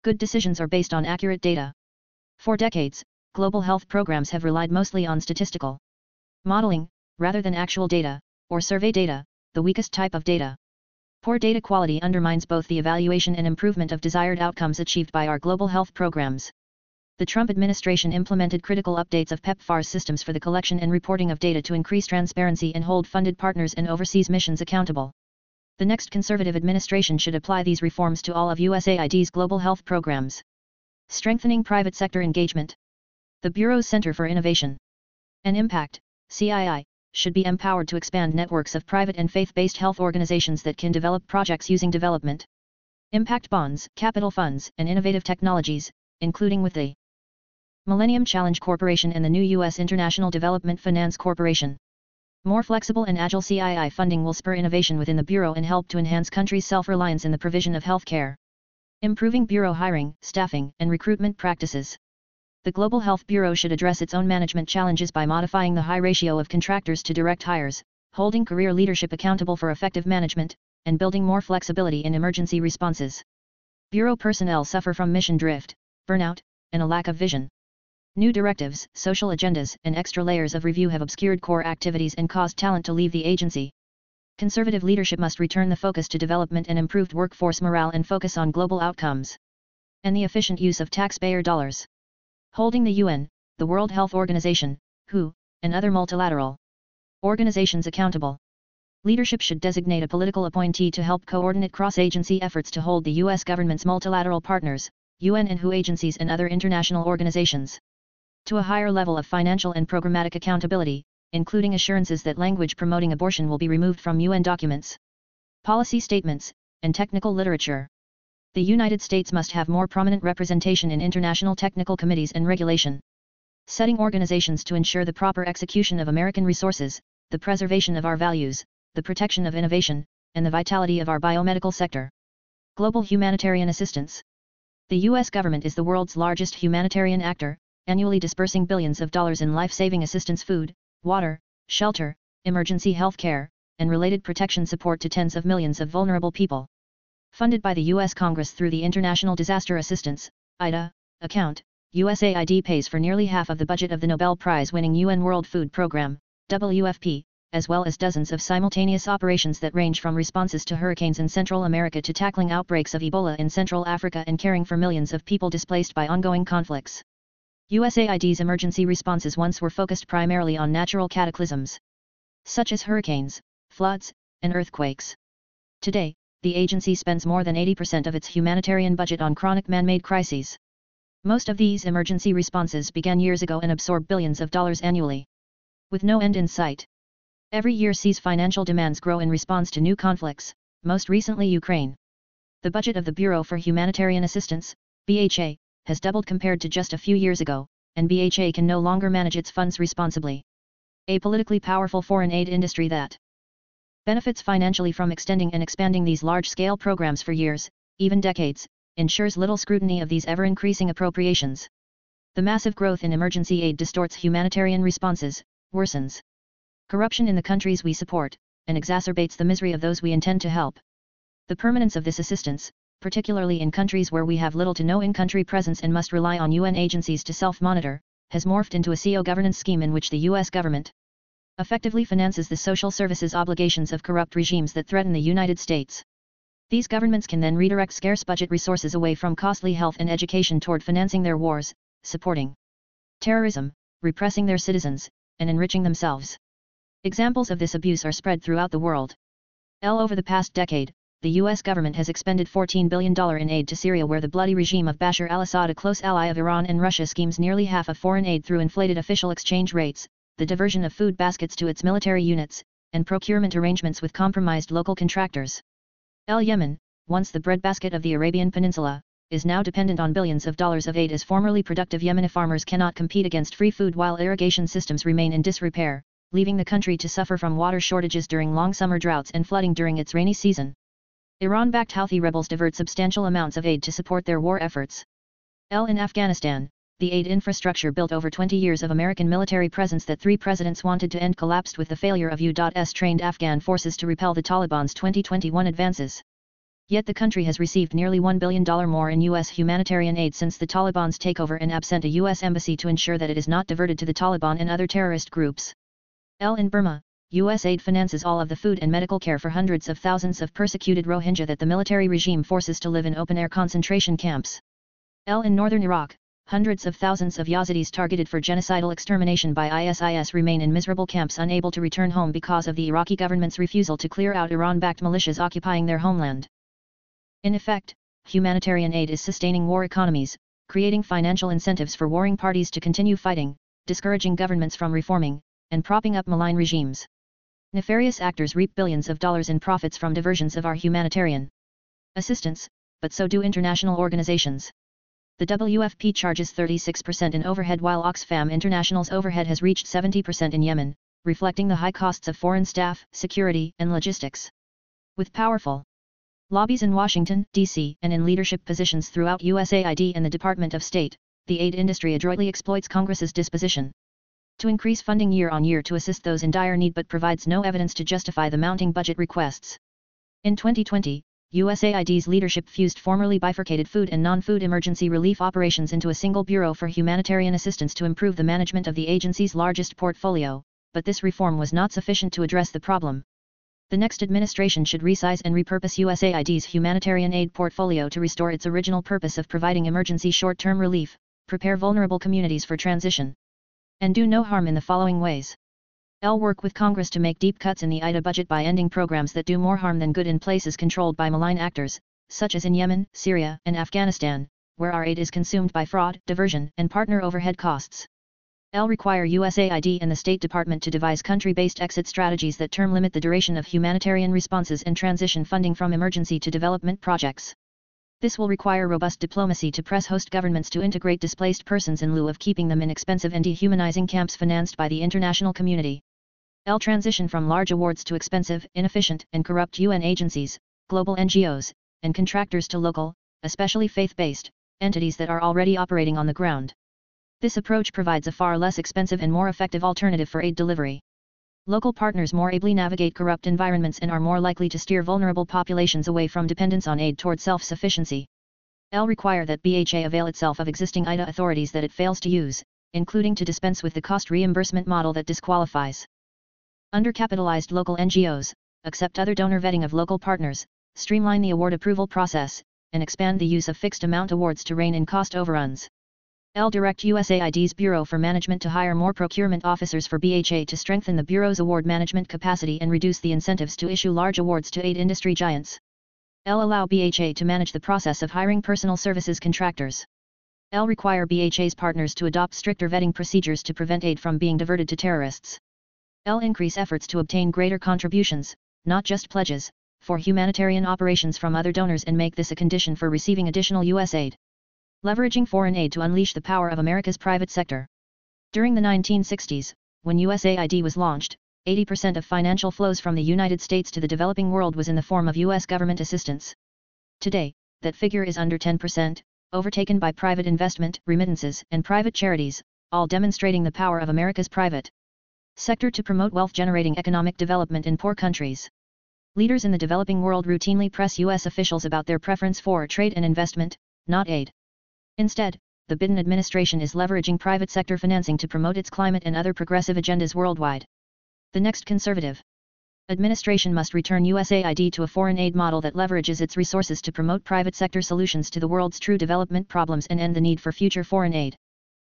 Good decisions are based on accurate data. For decades, global health programs have relied mostly on statistical modeling, rather than actual data, or survey data, the weakest type of data. Poor data quality undermines both the evaluation and improvement of desired outcomes achieved by our global health programs. The Trump administration implemented critical updates of PEPFAR's systems for the collection and reporting of data to increase transparency and hold funded partners and overseas missions accountable. The next conservative administration should apply these reforms to all of USAID's global health programs. Strengthening private sector engagement. The Bureau's Center for Innovation and Impact, CII, should be empowered to expand networks of private and faith-based health organizations that can develop projects using development impact bonds, capital funds, and innovative technologies, including with the Millennium Challenge Corporation and the new U.S. International Development Finance Corporation. More flexible and agile CII funding will spur innovation within the Bureau and help to enhance countries' self-reliance in the provision of health care. Improving Bureau hiring, staffing, and recruitment practices. The Global Health Bureau should address its own management challenges by modifying the high ratio of contractors to direct hires, holding career leadership accountable for effective management, and building more flexibility in emergency responses. Bureau personnel suffer from mission drift, burnout, and a lack of vision. New directives, social agendas, and extra layers of review have obscured core activities and caused talent to leave the agency. Conservative leadership must return the focus to development and improved workforce morale and focus on global outcomes. And the efficient use of taxpayer dollars holding the UN, the World Health Organization, WHO, and other multilateral organizations accountable. Leadership should designate a political appointee to help coordinate cross-agency efforts to hold the U.S. government's multilateral partners, UN and WHO agencies and other international organizations, to a higher level of financial and programmatic accountability, including assurances that language promoting abortion will be removed from UN documents, policy statements, and technical literature the United States must have more prominent representation in international technical committees and regulation. Setting organizations to ensure the proper execution of American resources, the preservation of our values, the protection of innovation, and the vitality of our biomedical sector. Global Humanitarian Assistance The U.S. government is the world's largest humanitarian actor, annually dispersing billions of dollars in life-saving assistance food, water, shelter, emergency health care, and related protection support to tens of millions of vulnerable people. Funded by the U.S. Congress through the International Disaster Assistance, IDA, account, USAID pays for nearly half of the budget of the Nobel Prize-winning UN World Food Programme, WFP, as well as dozens of simultaneous operations that range from responses to hurricanes in Central America to tackling outbreaks of Ebola in Central Africa and caring for millions of people displaced by ongoing conflicts. USAID's emergency responses once were focused primarily on natural cataclysms, such as hurricanes, floods, and earthquakes. Today, the agency spends more than 80% of its humanitarian budget on chronic man-made crises. Most of these emergency responses began years ago and absorb billions of dollars annually. With no end in sight. Every year sees financial demands grow in response to new conflicts, most recently Ukraine. The budget of the Bureau for Humanitarian Assistance, BHA, has doubled compared to just a few years ago, and BHA can no longer manage its funds responsibly. A politically powerful foreign aid industry that benefits financially from extending and expanding these large-scale programs for years, even decades, ensures little scrutiny of these ever-increasing appropriations. The massive growth in emergency aid distorts humanitarian responses, worsens corruption in the countries we support, and exacerbates the misery of those we intend to help. The permanence of this assistance, particularly in countries where we have little to no in-country presence and must rely on UN agencies to self-monitor, has morphed into a CO governance scheme in which the US government effectively finances the social services obligations of corrupt regimes that threaten the United States. These governments can then redirect scarce budget resources away from costly health and education toward financing their wars, supporting terrorism, repressing their citizens, and enriching themselves. Examples of this abuse are spread throughout the world. L. Over the past decade, the U.S. government has expended $14 billion in aid to Syria where the bloody regime of Bashar al-Assad a close ally of Iran and Russia schemes nearly half of foreign aid through inflated official exchange rates, the diversion of food baskets to its military units, and procurement arrangements with compromised local contractors. El Yemen, once the breadbasket of the Arabian Peninsula, is now dependent on billions of dollars of aid as formerly productive Yemeni farmers cannot compete against free food while irrigation systems remain in disrepair, leaving the country to suffer from water shortages during long summer droughts and flooding during its rainy season. Iran-backed Houthi rebels divert substantial amounts of aid to support their war efforts. L. In Afghanistan, the aid infrastructure built over 20 years of American military presence that three presidents wanted to end collapsed with the failure of U.S. trained Afghan forces to repel the Taliban's 2021 advances. Yet the country has received nearly $1 billion more in U.S. humanitarian aid since the Taliban's takeover and absent a U.S. embassy to ensure that it is not diverted to the Taliban and other terrorist groups. L. In Burma, U.S. aid finances all of the food and medical care for hundreds of thousands of persecuted Rohingya that the military regime forces to live in open-air concentration camps. L. In northern Iraq, hundreds of thousands of Yazidis targeted for genocidal extermination by ISIS remain in miserable camps unable to return home because of the Iraqi government's refusal to clear out Iran-backed militias occupying their homeland. In effect, humanitarian aid is sustaining war economies, creating financial incentives for warring parties to continue fighting, discouraging governments from reforming, and propping up malign regimes. Nefarious actors reap billions of dollars in profits from diversions of our humanitarian assistance, but so do international organizations. The WFP charges 36% in overhead while Oxfam International's overhead has reached 70% in Yemen, reflecting the high costs of foreign staff, security, and logistics. With powerful lobbies in Washington, D.C., and in leadership positions throughout USAID and the Department of State, the aid industry adroitly exploits Congress's disposition to increase funding year on year to assist those in dire need but provides no evidence to justify the mounting budget requests. In 2020, USAID's leadership fused formerly bifurcated food and non-food emergency relief operations into a single bureau for humanitarian assistance to improve the management of the agency's largest portfolio, but this reform was not sufficient to address the problem. The next administration should resize and repurpose USAID's humanitarian aid portfolio to restore its original purpose of providing emergency short-term relief, prepare vulnerable communities for transition, and do no harm in the following ways. L. Work with Congress to make deep cuts in the IDA budget by ending programs that do more harm than good in places controlled by malign actors, such as in Yemen, Syria, and Afghanistan, where our aid is consumed by fraud, diversion, and partner overhead costs. L. Require USAID and the State Department to devise country-based exit strategies that term limit the duration of humanitarian responses and transition funding from emergency to development projects. This will require robust diplomacy to press host governments to integrate displaced persons in lieu of keeping them in expensive and dehumanizing camps financed by the international community. L. Transition from large awards to expensive, inefficient, and corrupt UN agencies, global NGOs, and contractors to local, especially faith-based, entities that are already operating on the ground. This approach provides a far less expensive and more effective alternative for aid delivery. Local partners more ably navigate corrupt environments and are more likely to steer vulnerable populations away from dependence on aid toward self-sufficiency. L. Require that BHA avail itself of existing IDA authorities that it fails to use, including to dispense with the cost reimbursement model that disqualifies undercapitalized local NGOs, accept other donor vetting of local partners, streamline the award approval process, and expand the use of fixed amount awards to rein in cost overruns. L. Direct USAID's Bureau for Management to hire more procurement officers for BHA to strengthen the Bureau's award management capacity and reduce the incentives to issue large awards to aid industry giants. L. Allow BHA to manage the process of hiring personal services contractors. L. Require BHA's partners to adopt stricter vetting procedures to prevent aid from being diverted to terrorists. L. Increase efforts to obtain greater contributions, not just pledges, for humanitarian operations from other donors and make this a condition for receiving additional U.S. aid leveraging foreign aid to unleash the power of America's private sector. During the 1960s, when USAID was launched, 80% of financial flows from the United States to the developing world was in the form of U.S. government assistance. Today, that figure is under 10%, overtaken by private investment, remittances, and private charities, all demonstrating the power of America's private sector to promote wealth-generating economic development in poor countries. Leaders in the developing world routinely press U.S. officials about their preference for trade and investment, not aid. Instead, the Biden administration is leveraging private sector financing to promote its climate and other progressive agendas worldwide. The next conservative administration must return USAID to a foreign aid model that leverages its resources to promote private sector solutions to the world's true development problems and end the need for future foreign aid.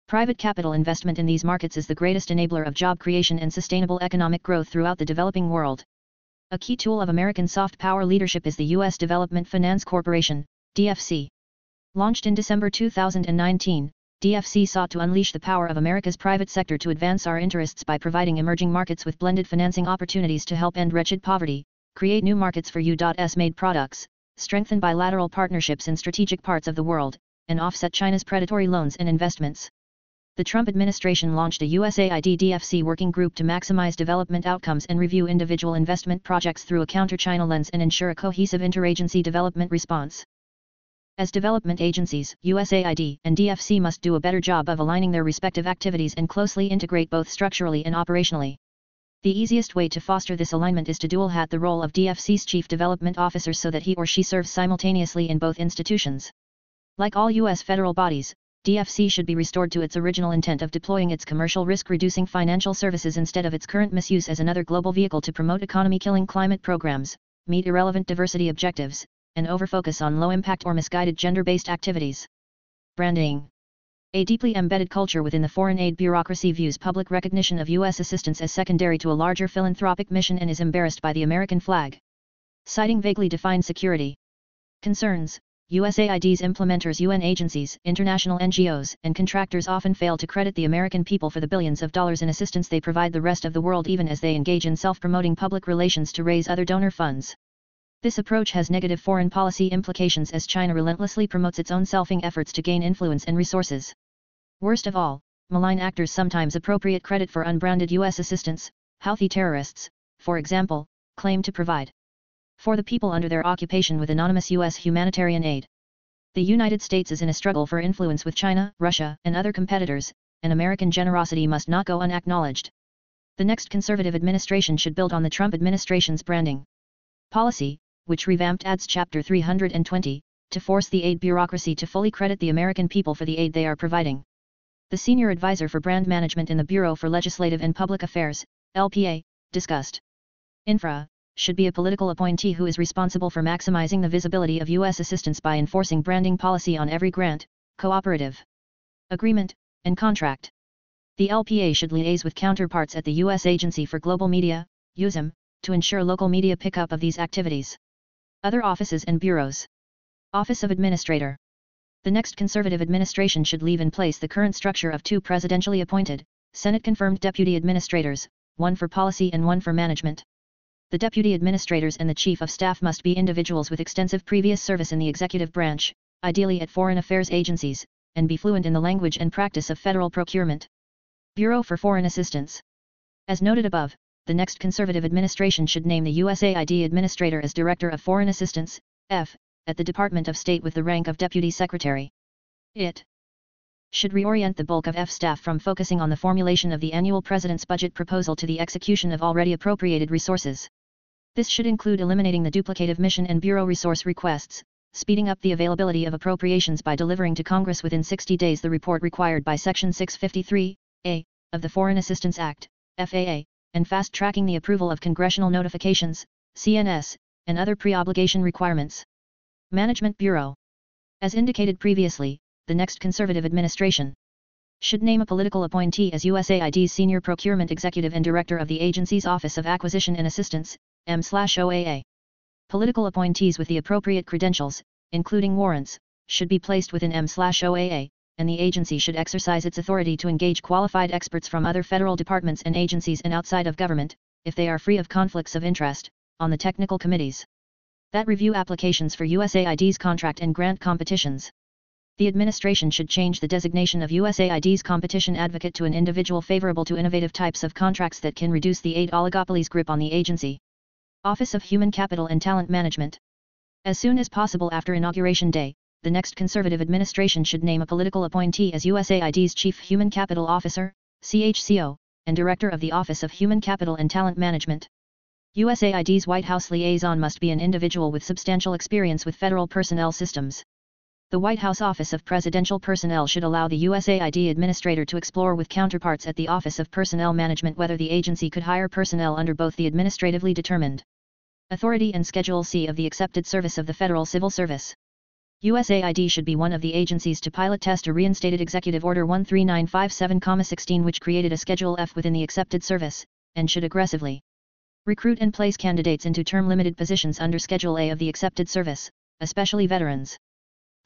Private capital investment in these markets is the greatest enabler of job creation and sustainable economic growth throughout the developing world. A key tool of American soft power leadership is the U.S. Development Finance Corporation, DFC. Launched in December 2019, DFC sought to unleash the power of America's private sector to advance our interests by providing emerging markets with blended financing opportunities to help end wretched poverty, create new markets for U.S. made products, strengthen bilateral partnerships in strategic parts of the world, and offset China's predatory loans and investments the Trump administration launched a USAID DFC working group to maximize development outcomes and review individual investment projects through a counter-China lens and ensure a cohesive interagency development response. As development agencies, USAID and DFC must do a better job of aligning their respective activities and closely integrate both structurally and operationally. The easiest way to foster this alignment is to dual hat the role of DFC's Chief Development Officer so that he or she serves simultaneously in both institutions. Like all U.S. federal bodies, DFC should be restored to its original intent of deploying its commercial risk-reducing financial services instead of its current misuse as another global vehicle to promote economy-killing climate programs, meet irrelevant diversity objectives, and overfocus on low-impact or misguided gender-based activities. Branding A deeply embedded culture within the foreign aid bureaucracy views public recognition of U.S. assistance as secondary to a larger philanthropic mission and is embarrassed by the American flag. Citing vaguely defined security concerns, USAID's implementers UN agencies, international NGOs, and contractors often fail to credit the American people for the billions of dollars in assistance they provide the rest of the world even as they engage in self-promoting public relations to raise other donor funds. This approach has negative foreign policy implications as China relentlessly promotes its own selfing efforts to gain influence and resources. Worst of all, malign actors sometimes appropriate credit for unbranded U.S. assistance, Houthi terrorists, for example, claim to provide for the people under their occupation with anonymous U.S. humanitarian aid. The United States is in a struggle for influence with China, Russia, and other competitors, and American generosity must not go unacknowledged. The next conservative administration should build on the Trump administration's branding policy, which revamped ADS Chapter 320, to force the aid bureaucracy to fully credit the American people for the aid they are providing. The senior advisor for brand management in the Bureau for Legislative and Public Affairs, LPA, discussed. Infra, should be a political appointee who is responsible for maximizing the visibility of U.S. assistance by enforcing branding policy on every grant, cooperative agreement, and contract. The LPA should liaise with counterparts at the U.S. Agency for Global Media, USAM, to ensure local media pickup of these activities. Other offices and bureaus. Office of Administrator. The next conservative administration should leave in place the current structure of two presidentially appointed, Senate confirmed deputy administrators, one for policy and one for management the deputy administrators and the chief of staff must be individuals with extensive previous service in the executive branch, ideally at foreign affairs agencies, and be fluent in the language and practice of federal procurement. Bureau for Foreign Assistance. As noted above, the next conservative administration should name the USAID Administrator as Director of Foreign Assistance, F, at the Department of State with the rank of Deputy Secretary. It should reorient the bulk of F staff from focusing on the formulation of the annual President's budget proposal to the execution of already appropriated resources. This should include eliminating the duplicative mission and Bureau resource requests, speeding up the availability of appropriations by delivering to Congress within 60 days the report required by Section 653A of the Foreign Assistance Act, FAA, and fast-tracking the approval of congressional notifications, CNS, and other pre-obligation requirements. Management Bureau. As indicated previously, the next conservative administration should name a political appointee as USAID's senior procurement executive and director of the agency's Office of Acquisition and Assistance, M/OAA. Political appointees with the appropriate credentials, including warrants, should be placed within M/OAA, and the agency should exercise its authority to engage qualified experts from other federal departments and agencies and outside of government, if they are free of conflicts of interest, on the technical committees that review applications for USAID's contract and grant competitions. The administration should change the designation of USAID's competition advocate to an individual favorable to innovative types of contracts that can reduce the aid oligopoly's grip on the agency. Office of Human Capital and Talent Management. As soon as possible after Inauguration Day, the next conservative administration should name a political appointee as USAID's Chief Human Capital Officer, CHCO, and Director of the Office of Human Capital and Talent Management. USAID's White House liaison must be an individual with substantial experience with federal personnel systems. The White House Office of Presidential Personnel should allow the USAID administrator to explore with counterparts at the Office of Personnel Management whether the agency could hire personnel under both the administratively determined authority and Schedule C of the accepted service of the Federal Civil Service. USAID should be one of the agencies to pilot test a reinstated Executive Order 13957-16 which created a Schedule F within the accepted service, and should aggressively recruit and place candidates into term-limited positions under Schedule A of the accepted service, especially veterans.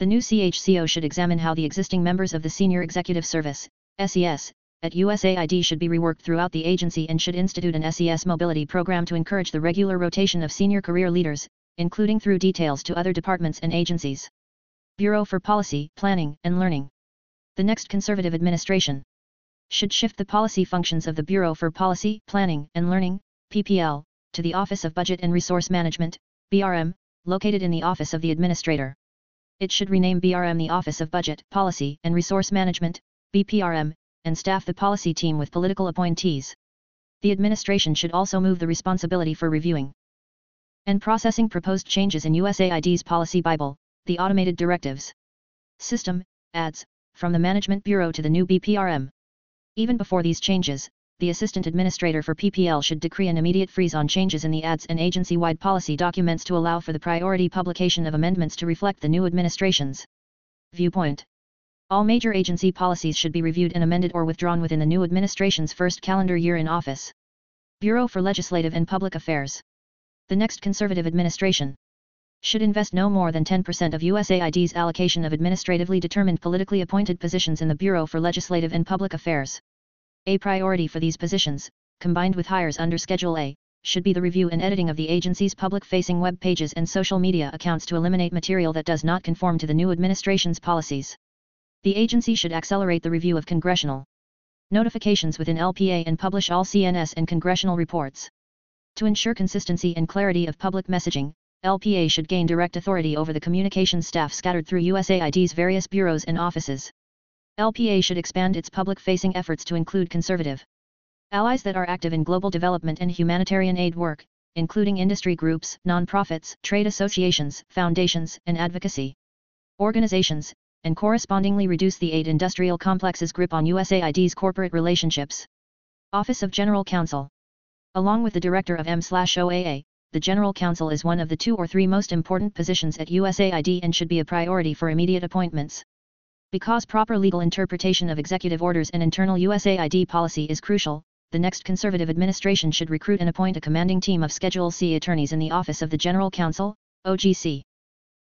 The new CHCO should examine how the existing members of the Senior Executive Service, SES, at USAID should be reworked throughout the agency and should institute an SES mobility program to encourage the regular rotation of senior career leaders, including through details to other departments and agencies. Bureau for Policy, Planning, and Learning. The next conservative administration should shift the policy functions of the Bureau for Policy, Planning, and Learning, PPL, to the Office of Budget and Resource Management, BRM, located in the Office of the Administrator it should rename BRM the Office of Budget, Policy and Resource Management, BPRM, and staff the policy team with political appointees. The administration should also move the responsibility for reviewing and processing proposed changes in USAID's policy Bible, the automated directives system, ADS, from the Management Bureau to the new BPRM. Even before these changes, the Assistant Administrator for PPL should decree an immediate freeze on changes in the ADS and agency-wide policy documents to allow for the priority publication of amendments to reflect the new administration's viewpoint. All major agency policies should be reviewed and amended or withdrawn within the new administration's first calendar year in office. Bureau for Legislative and Public Affairs. The next conservative administration should invest no more than 10% of USAID's allocation of administratively determined politically appointed positions in the Bureau for Legislative and Public Affairs. A priority for these positions, combined with hires under Schedule A, should be the review and editing of the agency's public-facing web pages and social media accounts to eliminate material that does not conform to the new administration's policies. The agency should accelerate the review of congressional notifications within LPA and publish all CNS and congressional reports. To ensure consistency and clarity of public messaging, LPA should gain direct authority over the communications staff scattered through USAID's various bureaus and offices. LPA should expand its public-facing efforts to include conservative allies that are active in global development and humanitarian aid work, including industry groups, nonprofits, trade associations, foundations, and advocacy organizations, and correspondingly reduce the aid industrial complex's grip on USAID's corporate relationships. Office of General Counsel Along with the Director of M/OAA, the General Counsel is one of the two or three most important positions at USAID and should be a priority for immediate appointments. Because proper legal interpretation of executive orders and internal USAID policy is crucial, the next conservative administration should recruit and appoint a commanding team of Schedule C attorneys in the Office of the General Counsel, OGC.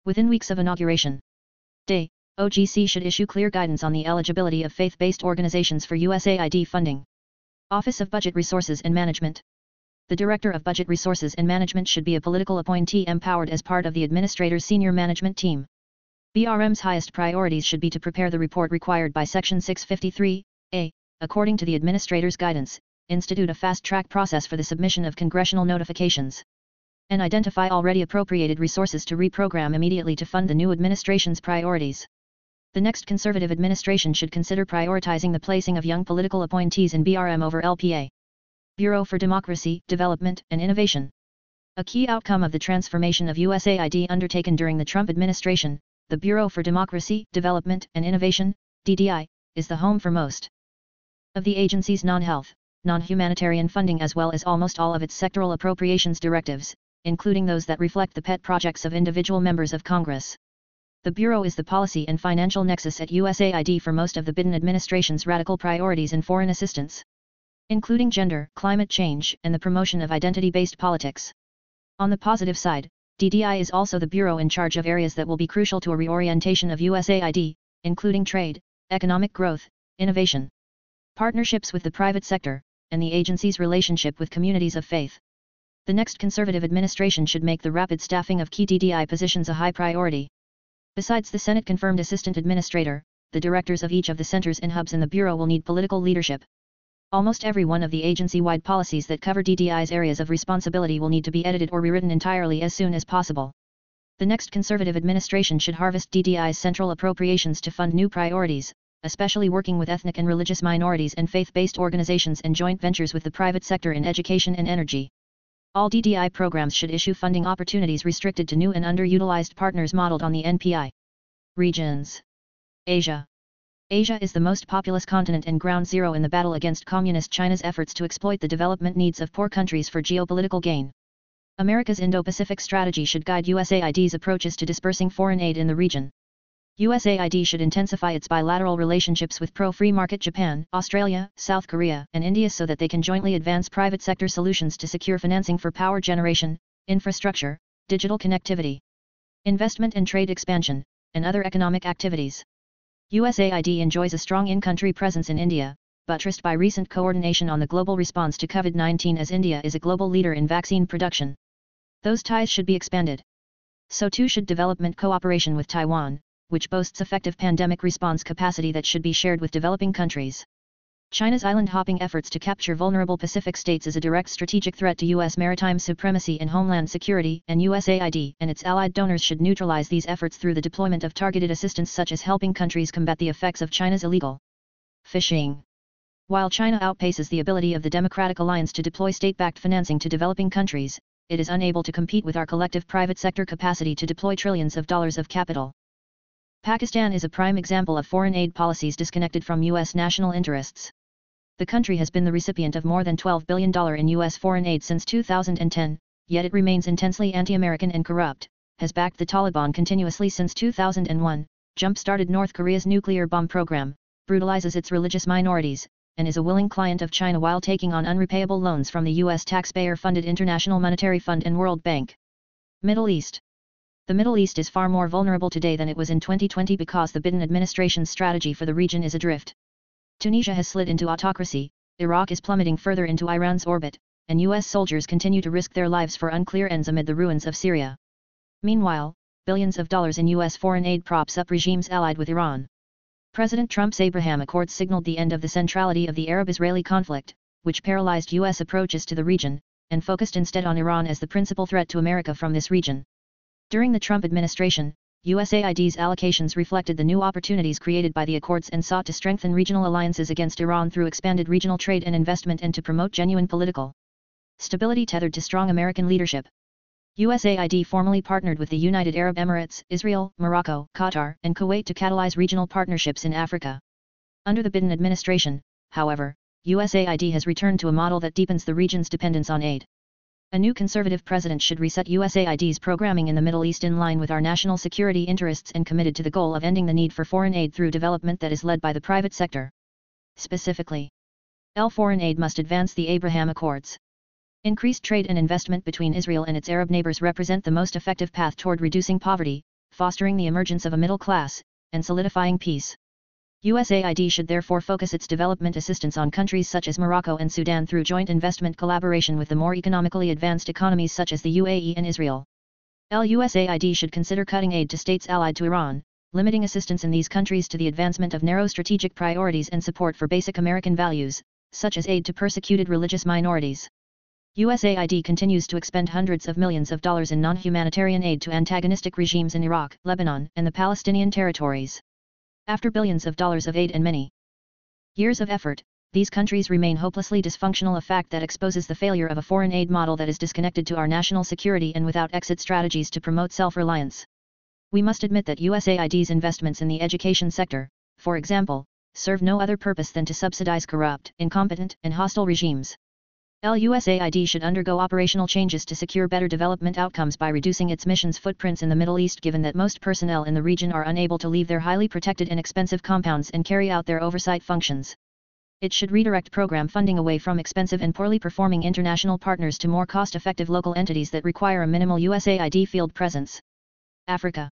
Within weeks of inauguration day, OGC should issue clear guidance on the eligibility of faith-based organizations for USAID funding. Office of Budget Resources and Management The Director of Budget Resources and Management should be a political appointee empowered as part of the administrator's senior management team. BRM's highest priorities should be to prepare the report required by Section 653, A, according to the Administrator's guidance, institute a fast-track process for the submission of congressional notifications, and identify already appropriated resources to reprogram immediately to fund the new administration's priorities. The next conservative administration should consider prioritizing the placing of young political appointees in BRM over LPA. Bureau for Democracy, Development, and Innovation. A key outcome of the transformation of USAID undertaken during the Trump administration, the Bureau for Democracy, Development and Innovation, DDI, is the home for most of the agency's non-health, non-humanitarian funding as well as almost all of its sectoral appropriations directives, including those that reflect the pet projects of individual members of Congress. The Bureau is the policy and financial nexus at USAID for most of the Biden administration's radical priorities in foreign assistance, including gender, climate change, and the promotion of identity-based politics. On the positive side, DDI is also the bureau in charge of areas that will be crucial to a reorientation of USAID, including trade, economic growth, innovation, partnerships with the private sector, and the agency's relationship with communities of faith. The next conservative administration should make the rapid staffing of key DDI positions a high priority. Besides the Senate-confirmed assistant administrator, the directors of each of the centers and hubs in the Bureau will need political leadership. Almost every one of the agency-wide policies that cover DDI's areas of responsibility will need to be edited or rewritten entirely as soon as possible. The next conservative administration should harvest DDI's central appropriations to fund new priorities, especially working with ethnic and religious minorities and faith-based organizations and joint ventures with the private sector in education and energy. All DDI programs should issue funding opportunities restricted to new and underutilized partners modeled on the NPI. Regions Asia Asia is the most populous continent and ground zero in the battle against Communist China's efforts to exploit the development needs of poor countries for geopolitical gain. America's Indo-Pacific strategy should guide USAID's approaches to dispersing foreign aid in the region. USAID should intensify its bilateral relationships with pro-free market Japan, Australia, South Korea, and India so that they can jointly advance private sector solutions to secure financing for power generation, infrastructure, digital connectivity, investment and trade expansion, and other economic activities. USAID enjoys a strong in-country presence in India, buttressed by recent coordination on the global response to COVID-19 as India is a global leader in vaccine production. Those ties should be expanded. So too should development cooperation with Taiwan, which boasts effective pandemic response capacity that should be shared with developing countries. China's island hopping efforts to capture vulnerable Pacific states is a direct strategic threat to U.S. maritime supremacy and homeland security, and USAID and its allied donors should neutralize these efforts through the deployment of targeted assistance such as helping countries combat the effects of China's illegal fishing. While China outpaces the ability of the Democratic Alliance to deploy state-backed financing to developing countries, it is unable to compete with our collective private sector capacity to deploy trillions of dollars of capital. Pakistan is a prime example of foreign aid policies disconnected from U.S. national interests. The country has been the recipient of more than $12 billion in U.S. foreign aid since 2010, yet it remains intensely anti-American and corrupt, has backed the Taliban continuously since 2001, jump-started North Korea's nuclear bomb program, brutalizes its religious minorities, and is a willing client of China while taking on unrepayable loans from the U.S. taxpayer-funded International Monetary Fund and World Bank. Middle East the Middle East is far more vulnerable today than it was in 2020 because the Biden administration's strategy for the region is adrift. Tunisia has slid into autocracy, Iraq is plummeting further into Iran's orbit, and US soldiers continue to risk their lives for unclear ends amid the ruins of Syria. Meanwhile, billions of dollars in US foreign aid props up regimes allied with Iran. President Trump's Abraham Accords signaled the end of the centrality of the Arab-Israeli conflict, which paralyzed US approaches to the region, and focused instead on Iran as the principal threat to America from this region. During the Trump administration, USAID's allocations reflected the new opportunities created by the accords and sought to strengthen regional alliances against Iran through expanded regional trade and investment and to promote genuine political stability tethered to strong American leadership. USAID formally partnered with the United Arab Emirates, Israel, Morocco, Qatar, and Kuwait to catalyze regional partnerships in Africa. Under the Biden administration, however, USAID has returned to a model that deepens the region's dependence on aid. A new conservative president should reset USAID's programming in the Middle East in line with our national security interests and committed to the goal of ending the need for foreign aid through development that is led by the private sector. Specifically, L foreign aid must advance the Abraham Accords. Increased trade and investment between Israel and its Arab neighbors represent the most effective path toward reducing poverty, fostering the emergence of a middle class, and solidifying peace. USAID should therefore focus its development assistance on countries such as Morocco and Sudan through joint investment collaboration with the more economically advanced economies such as the UAE and Israel. LUSAID should consider cutting aid to states allied to Iran, limiting assistance in these countries to the advancement of narrow strategic priorities and support for basic American values, such as aid to persecuted religious minorities. USAID continues to expend hundreds of millions of dollars in non-humanitarian aid to antagonistic regimes in Iraq, Lebanon, and the Palestinian territories. After billions of dollars of aid and many years of effort, these countries remain hopelessly dysfunctional a fact that exposes the failure of a foreign aid model that is disconnected to our national security and without exit strategies to promote self-reliance. We must admit that USAID's investments in the education sector, for example, serve no other purpose than to subsidize corrupt, incompetent, and hostile regimes. LUSAID should undergo operational changes to secure better development outcomes by reducing its missions footprints in the Middle East given that most personnel in the region are unable to leave their highly protected and expensive compounds and carry out their oversight functions. It should redirect program funding away from expensive and poorly performing international partners to more cost-effective local entities that require a minimal USAID field presence. Africa.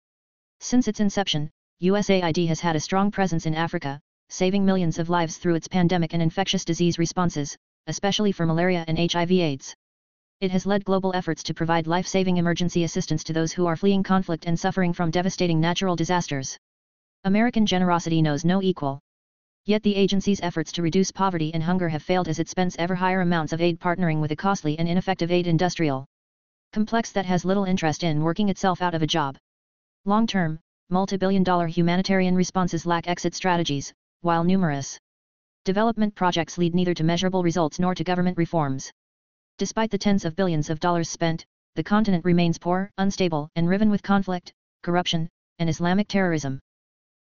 Since its inception, USAID has had a strong presence in Africa, saving millions of lives through its pandemic and infectious disease responses, especially for malaria and HIV AIDS. It has led global efforts to provide life-saving emergency assistance to those who are fleeing conflict and suffering from devastating natural disasters. American generosity knows no equal. Yet the agency's efforts to reduce poverty and hunger have failed as it spends ever higher amounts of aid partnering with a costly and ineffective aid industrial complex that has little interest in working itself out of a job. Long-term, multi-billion dollar humanitarian responses lack exit strategies, while numerous development projects lead neither to measurable results nor to government reforms. Despite the tens of billions of dollars spent, the continent remains poor, unstable, and riven with conflict, corruption, and Islamic terrorism.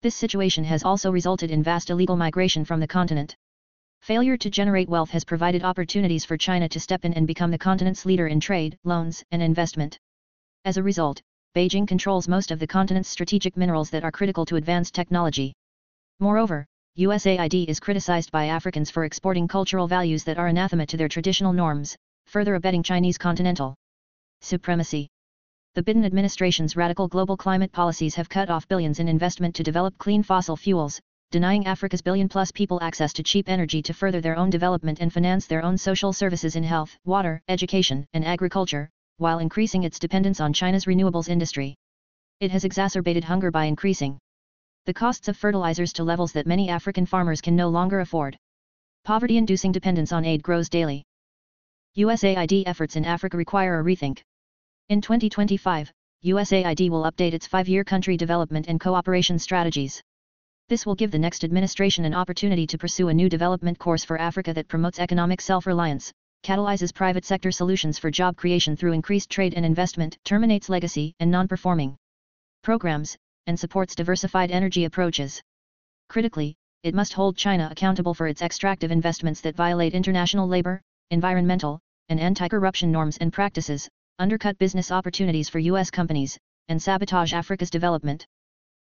This situation has also resulted in vast illegal migration from the continent. Failure to generate wealth has provided opportunities for China to step in and become the continent's leader in trade, loans, and investment. As a result, Beijing controls most of the continent's strategic minerals that are critical to advanced technology. Moreover, USAID is criticized by Africans for exporting cultural values that are anathema to their traditional norms, further abetting Chinese continental supremacy. The Biden administration's radical global climate policies have cut off billions in investment to develop clean fossil fuels, denying Africa's billion-plus people access to cheap energy to further their own development and finance their own social services in health, water, education, and agriculture, while increasing its dependence on China's renewables industry. It has exacerbated hunger by increasing the costs of fertilizers to levels that many African farmers can no longer afford. Poverty-inducing dependence on aid grows daily. USAID efforts in Africa require a rethink. In 2025, USAID will update its five-year country development and cooperation strategies. This will give the next administration an opportunity to pursue a new development course for Africa that promotes economic self-reliance, catalyzes private sector solutions for job creation through increased trade and investment, terminates legacy and non-performing programs, and supports diversified energy approaches. Critically, it must hold China accountable for its extractive investments that violate international labor, environmental, and anti-corruption norms and practices, undercut business opportunities for U.S. companies, and sabotage Africa's development.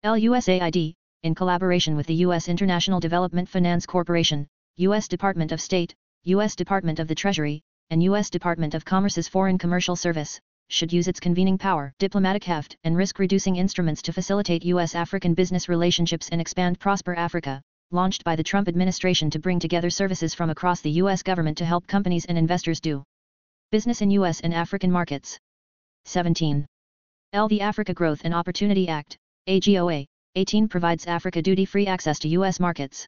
LUSAID, in collaboration with the U.S. International Development Finance Corporation, U.S. Department of State, U.S. Department of the Treasury, and U.S. Department of Commerce's Foreign Commercial Service, should use its convening power, diplomatic heft, and risk-reducing instruments to facilitate U.S.-African business relationships and expand Prosper Africa, launched by the Trump administration to bring together services from across the U.S. government to help companies and investors do business in U.S. and African markets. 17. L. The Africa Growth and Opportunity Act, AGOA, 18 provides Africa duty-free access to U.S. markets.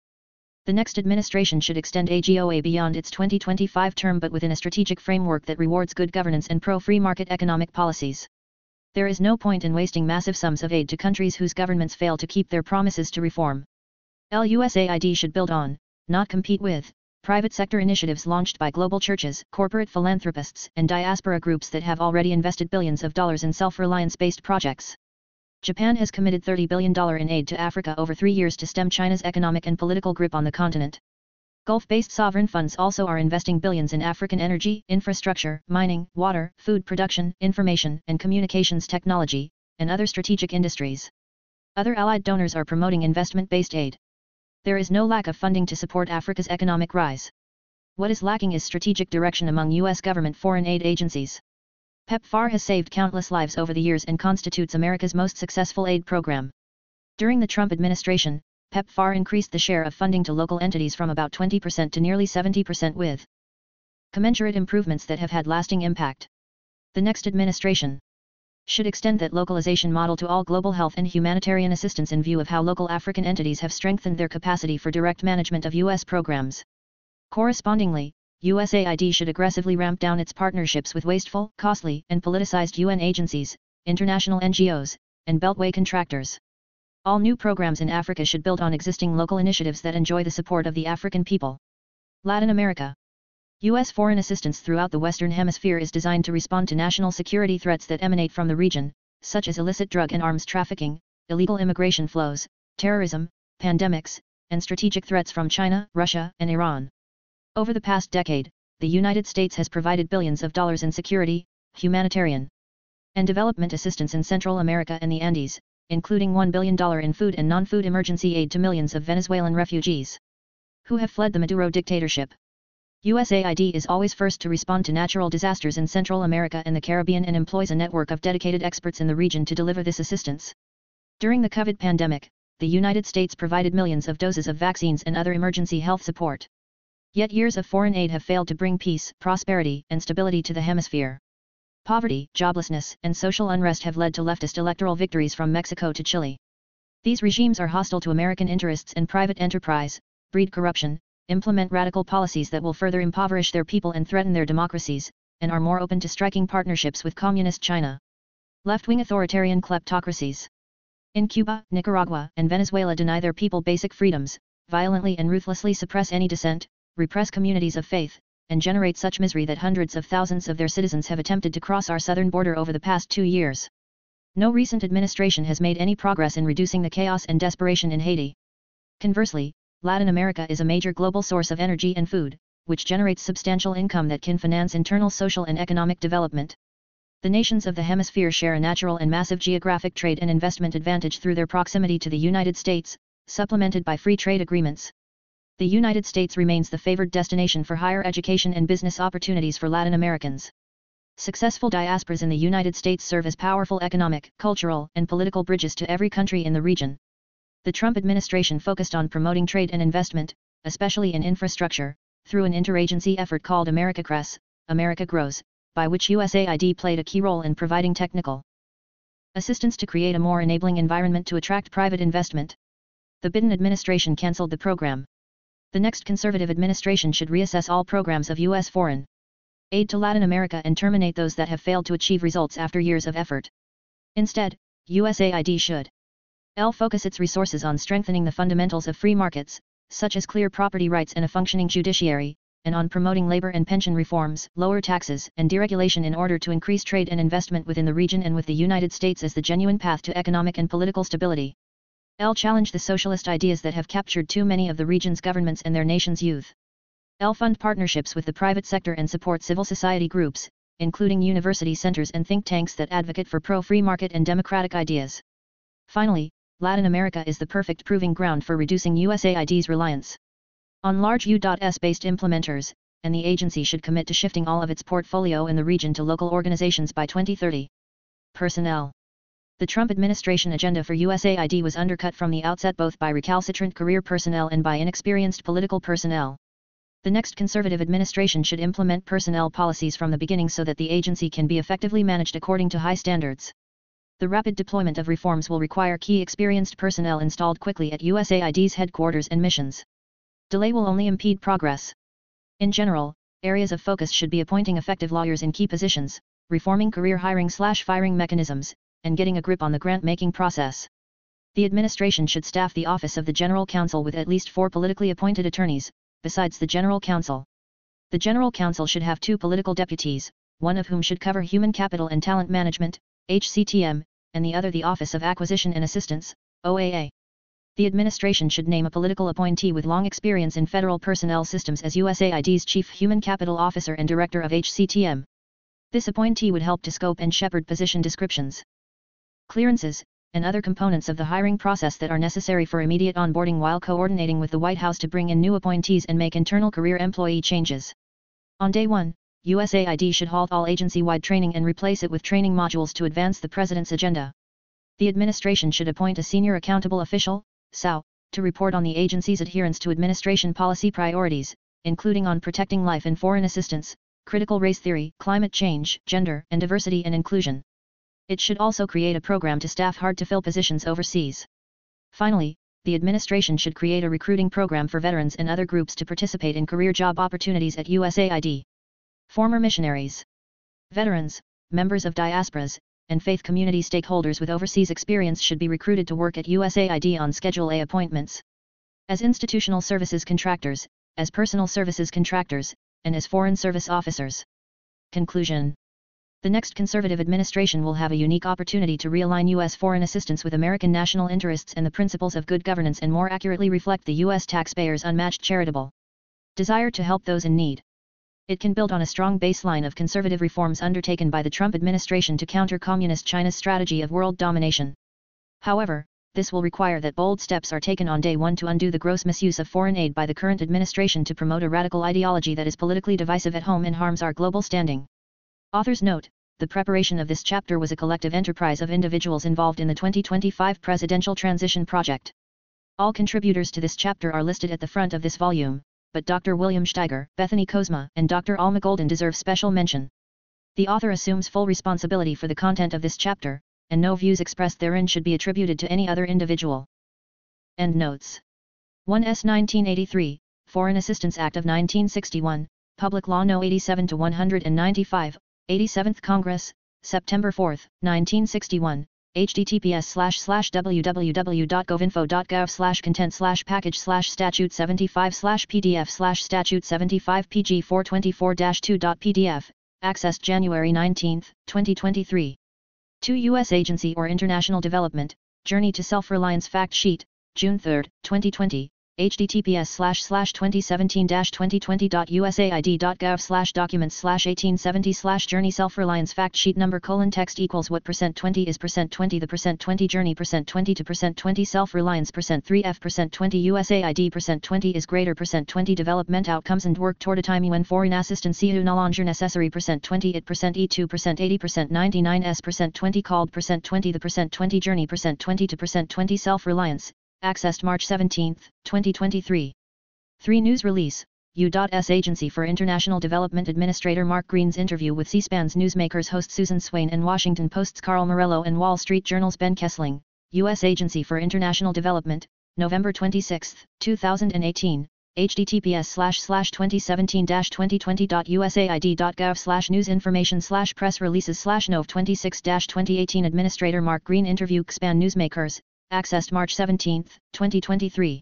The next administration should extend AGOA beyond its 2025 term but within a strategic framework that rewards good governance and pro-free market economic policies. There is no point in wasting massive sums of aid to countries whose governments fail to keep their promises to reform. LUSAID should build on, not compete with, private sector initiatives launched by global churches, corporate philanthropists, and diaspora groups that have already invested billions of dollars in self-reliance-based projects. Japan has committed $30 billion in aid to Africa over three years to stem China's economic and political grip on the continent. Gulf-based sovereign funds also are investing billions in African energy, infrastructure, mining, water, food production, information and communications technology, and other strategic industries. Other allied donors are promoting investment-based aid there is no lack of funding to support Africa's economic rise. What is lacking is strategic direction among U.S. government foreign aid agencies. PEPFAR has saved countless lives over the years and constitutes America's most successful aid program. During the Trump administration, PEPFAR increased the share of funding to local entities from about 20% to nearly 70% with commensurate improvements that have had lasting impact. The next administration should extend that localization model to all global health and humanitarian assistance in view of how local African entities have strengthened their capacity for direct management of U.S. programs. Correspondingly, USAID should aggressively ramp down its partnerships with wasteful, costly, and politicized UN agencies, international NGOs, and beltway contractors. All new programs in Africa should build on existing local initiatives that enjoy the support of the African people. Latin America U.S. foreign assistance throughout the Western Hemisphere is designed to respond to national security threats that emanate from the region, such as illicit drug and arms trafficking, illegal immigration flows, terrorism, pandemics, and strategic threats from China, Russia, and Iran. Over the past decade, the United States has provided billions of dollars in security, humanitarian, and development assistance in Central America and the Andes, including $1 billion in food and non-food emergency aid to millions of Venezuelan refugees who have fled the Maduro dictatorship. USAID is always first to respond to natural disasters in Central America and the Caribbean and employs a network of dedicated experts in the region to deliver this assistance. During the COVID pandemic, the United States provided millions of doses of vaccines and other emergency health support. Yet years of foreign aid have failed to bring peace, prosperity, and stability to the hemisphere. Poverty, joblessness, and social unrest have led to leftist electoral victories from Mexico to Chile. These regimes are hostile to American interests and private enterprise, breed corruption, implement radical policies that will further impoverish their people and threaten their democracies, and are more open to striking partnerships with Communist China. Left-wing authoritarian kleptocracies. In Cuba, Nicaragua, and Venezuela deny their people basic freedoms, violently and ruthlessly suppress any dissent, repress communities of faith, and generate such misery that hundreds of thousands of their citizens have attempted to cross our southern border over the past two years. No recent administration has made any progress in reducing the chaos and desperation in Haiti. Conversely, Latin America is a major global source of energy and food, which generates substantial income that can finance internal social and economic development. The nations of the hemisphere share a natural and massive geographic trade and investment advantage through their proximity to the United States, supplemented by free trade agreements the United States remains the favored destination for higher education and business opportunities for Latin Americans. Successful diasporas in the United States serve as powerful economic, cultural, and political bridges to every country in the region. The Trump administration focused on promoting trade and investment, especially in infrastructure, through an interagency effort called America America Grows, by which USAID played a key role in providing technical assistance to create a more enabling environment to attract private investment. The Biden administration cancelled the program the next conservative administration should reassess all programs of U.S. foreign aid to Latin America and terminate those that have failed to achieve results after years of effort. Instead, USAID should L focus its resources on strengthening the fundamentals of free markets, such as clear property rights and a functioning judiciary, and on promoting labor and pension reforms, lower taxes, and deregulation in order to increase trade and investment within the region and with the United States as the genuine path to economic and political stability. L challenge the socialist ideas that have captured too many of the region's governments and their nation's youth. L fund partnerships with the private sector and support civil society groups, including university centers and think tanks that advocate for pro-free market and democratic ideas. Finally, Latin America is the perfect proving ground for reducing USAID's reliance on large U.S-based implementers, and the agency should commit to shifting all of its portfolio in the region to local organizations by 2030. Personnel the Trump administration agenda for USAID was undercut from the outset both by recalcitrant career personnel and by inexperienced political personnel. The next conservative administration should implement personnel policies from the beginning so that the agency can be effectively managed according to high standards. The rapid deployment of reforms will require key experienced personnel installed quickly at USAID's headquarters and missions. Delay will only impede progress. In general, areas of focus should be appointing effective lawyers in key positions, reforming career hiring slash firing mechanisms, and getting a grip on the grant-making process. The administration should staff the Office of the General Counsel with at least four politically appointed attorneys, besides the General Counsel. The General Counsel should have two political deputies, one of whom should cover Human Capital and Talent Management, HCTM, and the other the Office of Acquisition and Assistance, OAA. The administration should name a political appointee with long experience in federal personnel systems as USAID's Chief Human Capital Officer and Director of HCTM. This appointee would help to scope and shepherd position descriptions clearances, and other components of the hiring process that are necessary for immediate onboarding while coordinating with the White House to bring in new appointees and make internal career employee changes. On day 1, USAID should halt all agency-wide training and replace it with training modules to advance the President's agenda. The administration should appoint a senior accountable official, SAO, to report on the agency's adherence to administration policy priorities, including on protecting life and foreign assistance, critical race theory, climate change, gender and diversity and inclusion. It should also create a program to staff hard-to-fill positions overseas. Finally, the administration should create a recruiting program for veterans and other groups to participate in career job opportunities at USAID. Former missionaries, veterans, members of diasporas, and faith community stakeholders with overseas experience should be recruited to work at USAID on Schedule A appointments. As institutional services contractors, as personal services contractors, and as foreign service officers. Conclusion the next conservative administration will have a unique opportunity to realign U.S. foreign assistance with American national interests and the principles of good governance and more accurately reflect the U.S. taxpayers' unmatched charitable desire to help those in need. It can build on a strong baseline of conservative reforms undertaken by the Trump administration to counter Communist China's strategy of world domination. However, this will require that bold steps are taken on day one to undo the gross misuse of foreign aid by the current administration to promote a radical ideology that is politically divisive at home and harms our global standing. Authors note, the preparation of this chapter was a collective enterprise of individuals involved in the 2025 Presidential Transition Project. All contributors to this chapter are listed at the front of this volume, but Dr. William Steiger, Bethany Kozma, and Dr. Alma Golden deserve special mention. The author assumes full responsibility for the content of this chapter, and no views expressed therein should be attributed to any other individual. End notes. 1S 1983, Foreign Assistance Act of 1961, Public Law No. 87 to 195, 87th Congress, September 4, 1961, https slash slash www.govinfo.gov slash content slash package slash statute 75 slash pdf slash statute 75 pg 424-2.pdf, accessed January 19, 2023. 2 U.S. Agency or International Development, Journey to Self-Reliance Fact Sheet, June 3, 2020, https slash slash 2017-2020.usaid.gov slash documents slash 1870 slash journey self-reliance fact sheet number colon text equals what percent 20 is percent 20 the percent 20 journey percent 20 to percent 20 self-reliance percent 3 f percent 20 USAID percent 20 is greater percent 20 development outcomes and work toward a time when foreign assistance EU no longer necessary percent 20 it percent E2 percent 80 percent 99 s percent 20 called percent 20 the percent 20 journey percent 20 to percent 20 self-reliance accessed March 17, 2023. 3 News Release, U.S. Agency for International Development Administrator Mark Green's interview with C-SPAN's Newsmakers host Susan Swain and Washington Post's Carol Morello and Wall Street Journal's Ben Kesling, U.S. Agency for International Development, November 26, 2018, https slash slash 2017-2020.usaid.gov slash news information slash press releases slash nov 26-2018 Administrator Mark Green interview CSPAN Newsmakers, accessed March 17, 2023.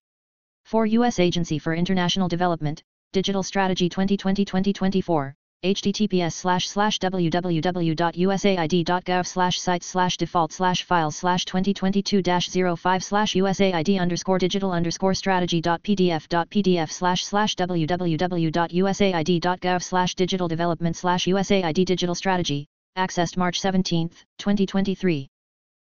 4 U.S. Agency for International Development, Digital Strategy 2020-2024, https slash slash www.usaid.gov slash sites slash default slash files slash 2022-05 slash usaid underscore digital underscore strategy.pdf.pdf slash slash www.usaid.gov slash digital development slash usaid digital strategy, accessed March 17, 2023.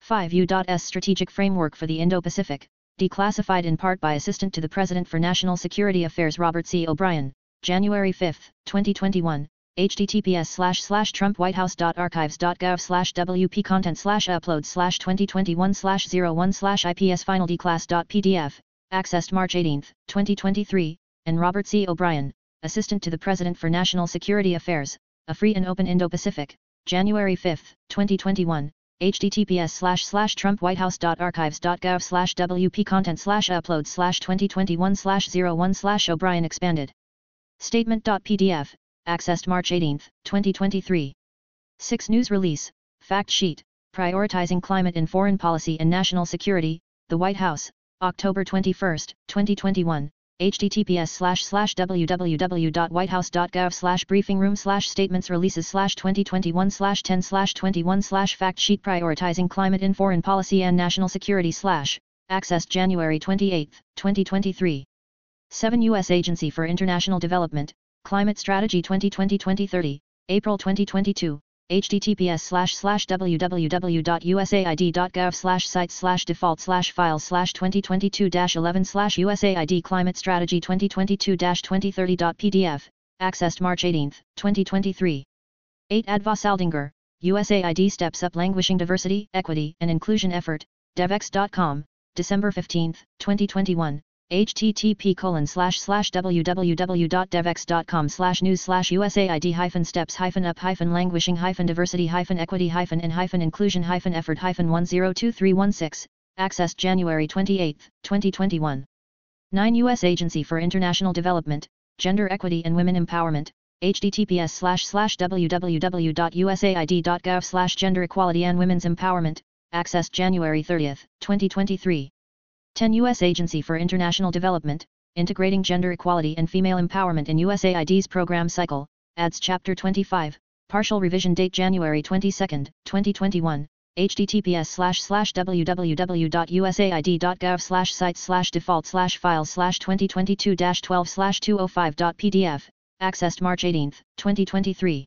5 U.S. Strategic Framework for the Indo-Pacific, declassified in part by Assistant to the President for National Security Affairs Robert C. O'Brien, January 5, 2021, https slash slash trumpwhitehouse.archives.gov slash wp content slash upload slash 2021 slash 01 slash ips final declass.pdf, accessed March 18, 2023, and Robert C. O'Brien, Assistant to the President for National Security Affairs, A Free and Open Indo-Pacific, January 5, 2021, https slash slash trumpwhitehouse.archives.gov slash wp content slash upload slash 2021 slash 01 slash O'Brien expanded. Statement.pdf, accessed March 18, 2023. 6 News Release, Fact Sheet, Prioritizing Climate in Foreign Policy and National Security, The White House, October 21, 2021, https slash slash www.whitehouse.gov slash briefing room slash statements releases slash 2021 slash 10 slash 21 slash fact sheet prioritizing climate in foreign policy and national security slash accessed January 28, 2023. 7 U.S. Agency for International Development, Climate Strategy 2020-2030, April 2022, https slash slash www.usaid.gov slash sites slash default slash files slash 2022-11 slash USAID Climate Strategy 2022-2030.pdf, accessed March 18, 2023. 8 Adva Saldinger, USAID Steps Up Languishing Diversity, Equity and Inclusion Effort, devex.com, December 15, 2021, http colon slash slash www.devex.com slash news slash usaid hyphen steps hyphen up hyphen languishing hyphen diversity hyphen equity hyphen and hyphen inclusion hyphen effort hyphen 102316, accessed January 28, 2021. 9 U.S. Agency for International Development, Gender Equity and Women Empowerment, https slash slash www.usaid.gov slash gender equality and women's empowerment, accessed January 30, 2023. 10 U.S. Agency for International Development, Integrating Gender Equality and Female Empowerment in USAID's Program Cycle, adds Chapter 25, partial revision date January 22, 2021, https slash slash www.usaid.gov slash sites slash default slash files slash 2022-12 slash 205.pdf, accessed March 18, 2023.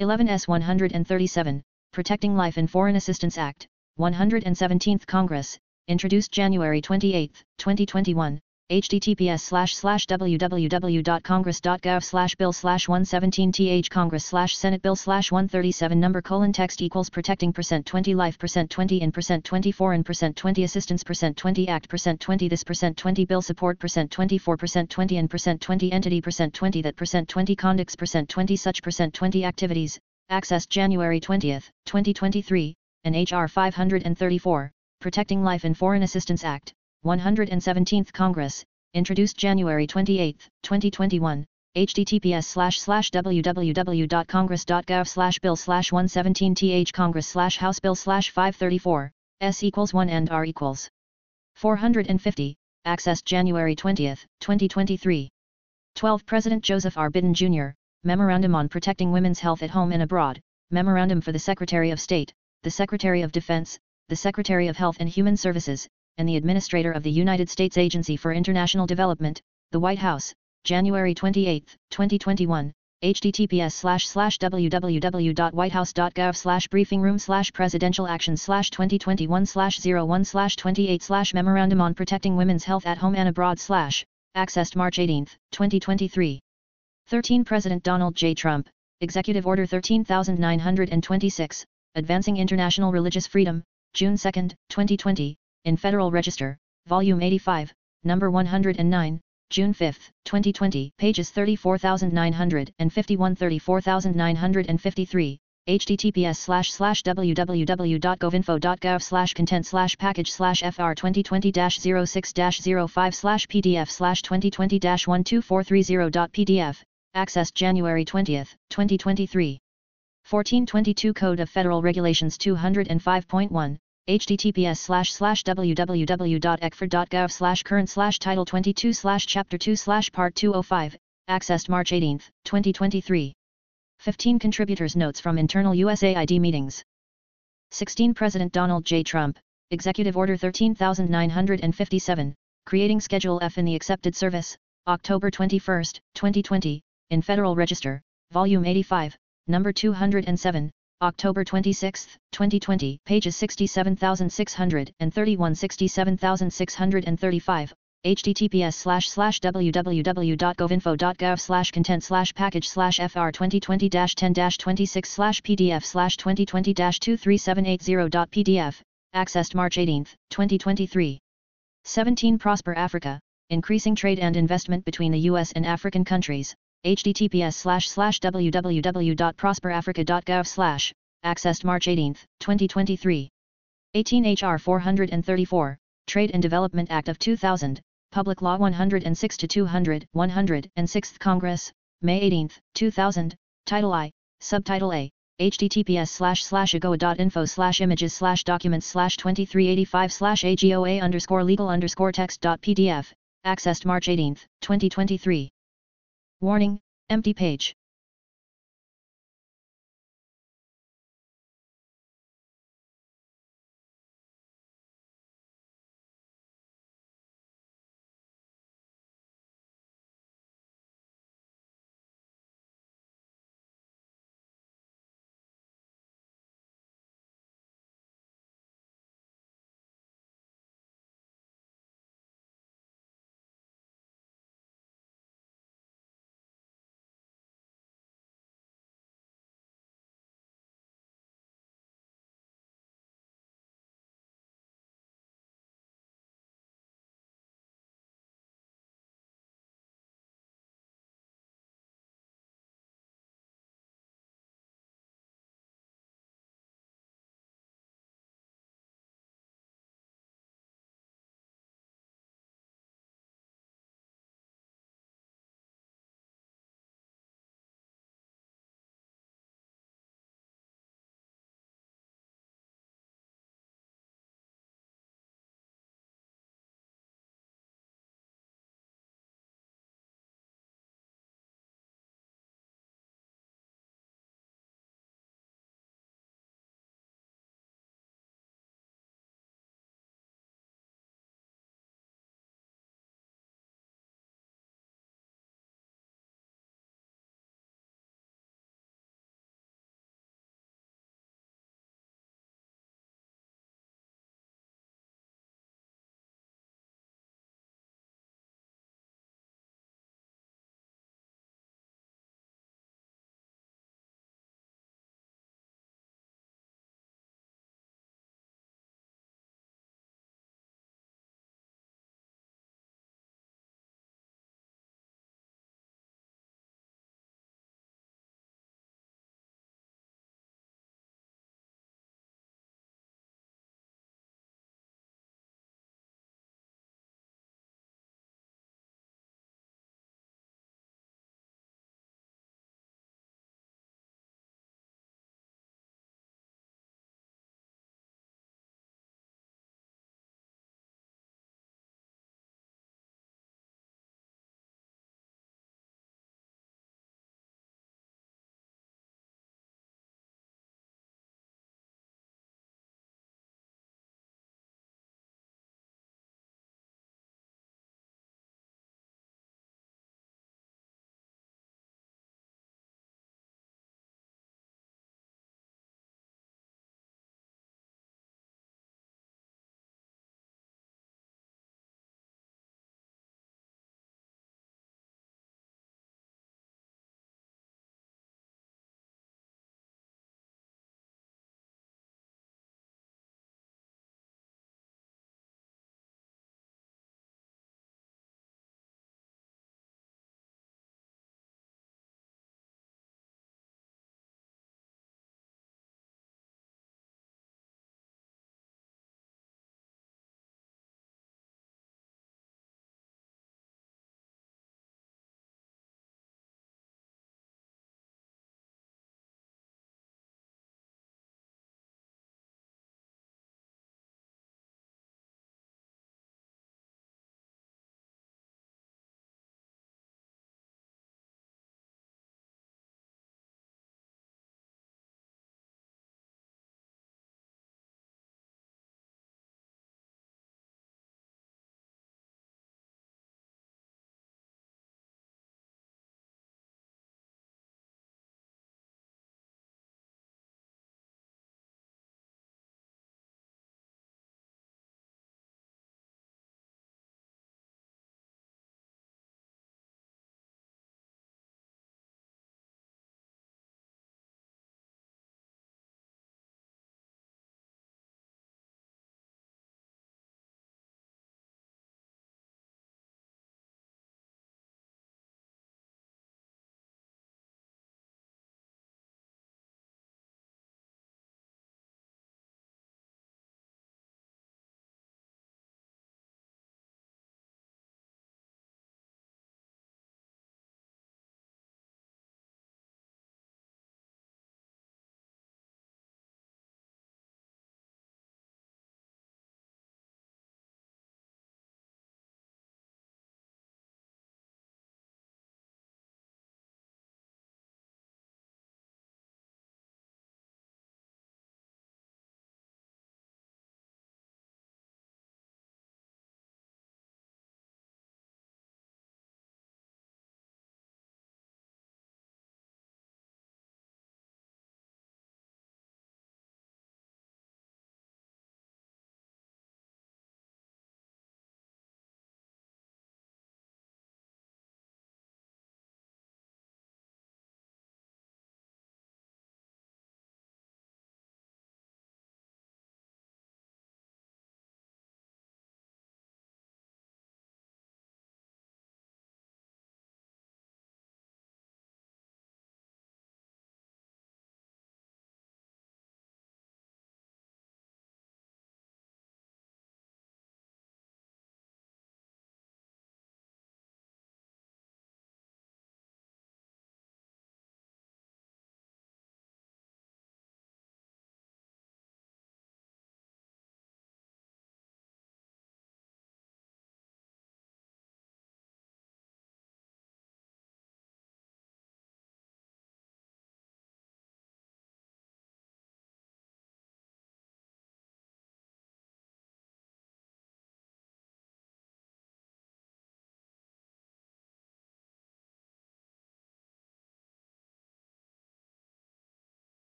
11S 137, Protecting Life in Foreign Assistance Act, 117th Congress, introduced January 28, 2021, https slash slash www.congress.gov slash bill slash 117th congress slash senate bill slash 137 number colon text equals protecting percent 20 life percent 20 in percent 24 in percent 20 assistance percent 20 act percent 20 this percent 20 bill support percent 24 percent 20 and percent 20 entity percent 20 that percent 20 conducts percent 20 such percent 20 activities accessed January 20, 2023 and HR 534 Protecting Life and Foreign Assistance Act 117th Congress, introduced January 28, 2021, https slash slash www.congress.gov slash bill slash 117th Congress slash House Bill slash 534, S equals 1 and R equals 450, accessed January 20, 2023. 12 President Joseph R. Biden Jr., Memorandum on Protecting Women's Health at Home and Abroad, Memorandum for the Secretary of State, the Secretary of Defense, the Secretary of Health and Human Services, and the Administrator of the United States Agency for International Development, the White House, January 28, 2021, https slash slash www.whitehouse.gov slash briefing room slash presidential action slash 2021 slash 01 slash 28 slash memorandum on protecting women's health at home and abroad slash accessed March 18, 2023. 13 President Donald J. Trump, Executive Order 13926, Advancing International Religious Freedom, June 2, 2020, in Federal Register, Volume 85, Number 109, June 5, 2020, pages 34951 34953, https slash slash www.govinfo.gov slash content slash package slash fr 2020-06-05 slash pdf slash 2020-12430.pdf, accessed January 20, 2023. 1422 Code of Federal Regulations 205.1, https slash slash www.ecfr.gov slash current slash title 22 slash chapter 2 slash part 205, accessed March 18, 2023. 15 Contributors Notes from Internal USAID Meetings 16 President Donald J. Trump, Executive Order 13957, Creating Schedule F in the Excepted Service, October 21, 2020, in Federal Register, Volume 85, Number 207, October 26, 2020, pages 67600 and 31 67635, https slash slash www.govinfo.gov slash content slash package slash fr 2020-10-26 slash pdf slash 2020-23780.pdf, accessed March 18, 2023. 17 Prosper Africa, Increasing Trade and Investment between the U.S. and African Countries, https slash slash www.prosperafrica.gov slash, accessed March 18, 2023. 18 HR 434, Trade and Development Act of 2000, Public Law 106 to 200, 100, and 6th Congress, May 18, 2000, Title I, Subtitle A, https slash slash agoa.info slash images slash documents slash 2385 slash agoa underscore legal underscore text.pdf, accessed March 18, 2023. Warning, empty page.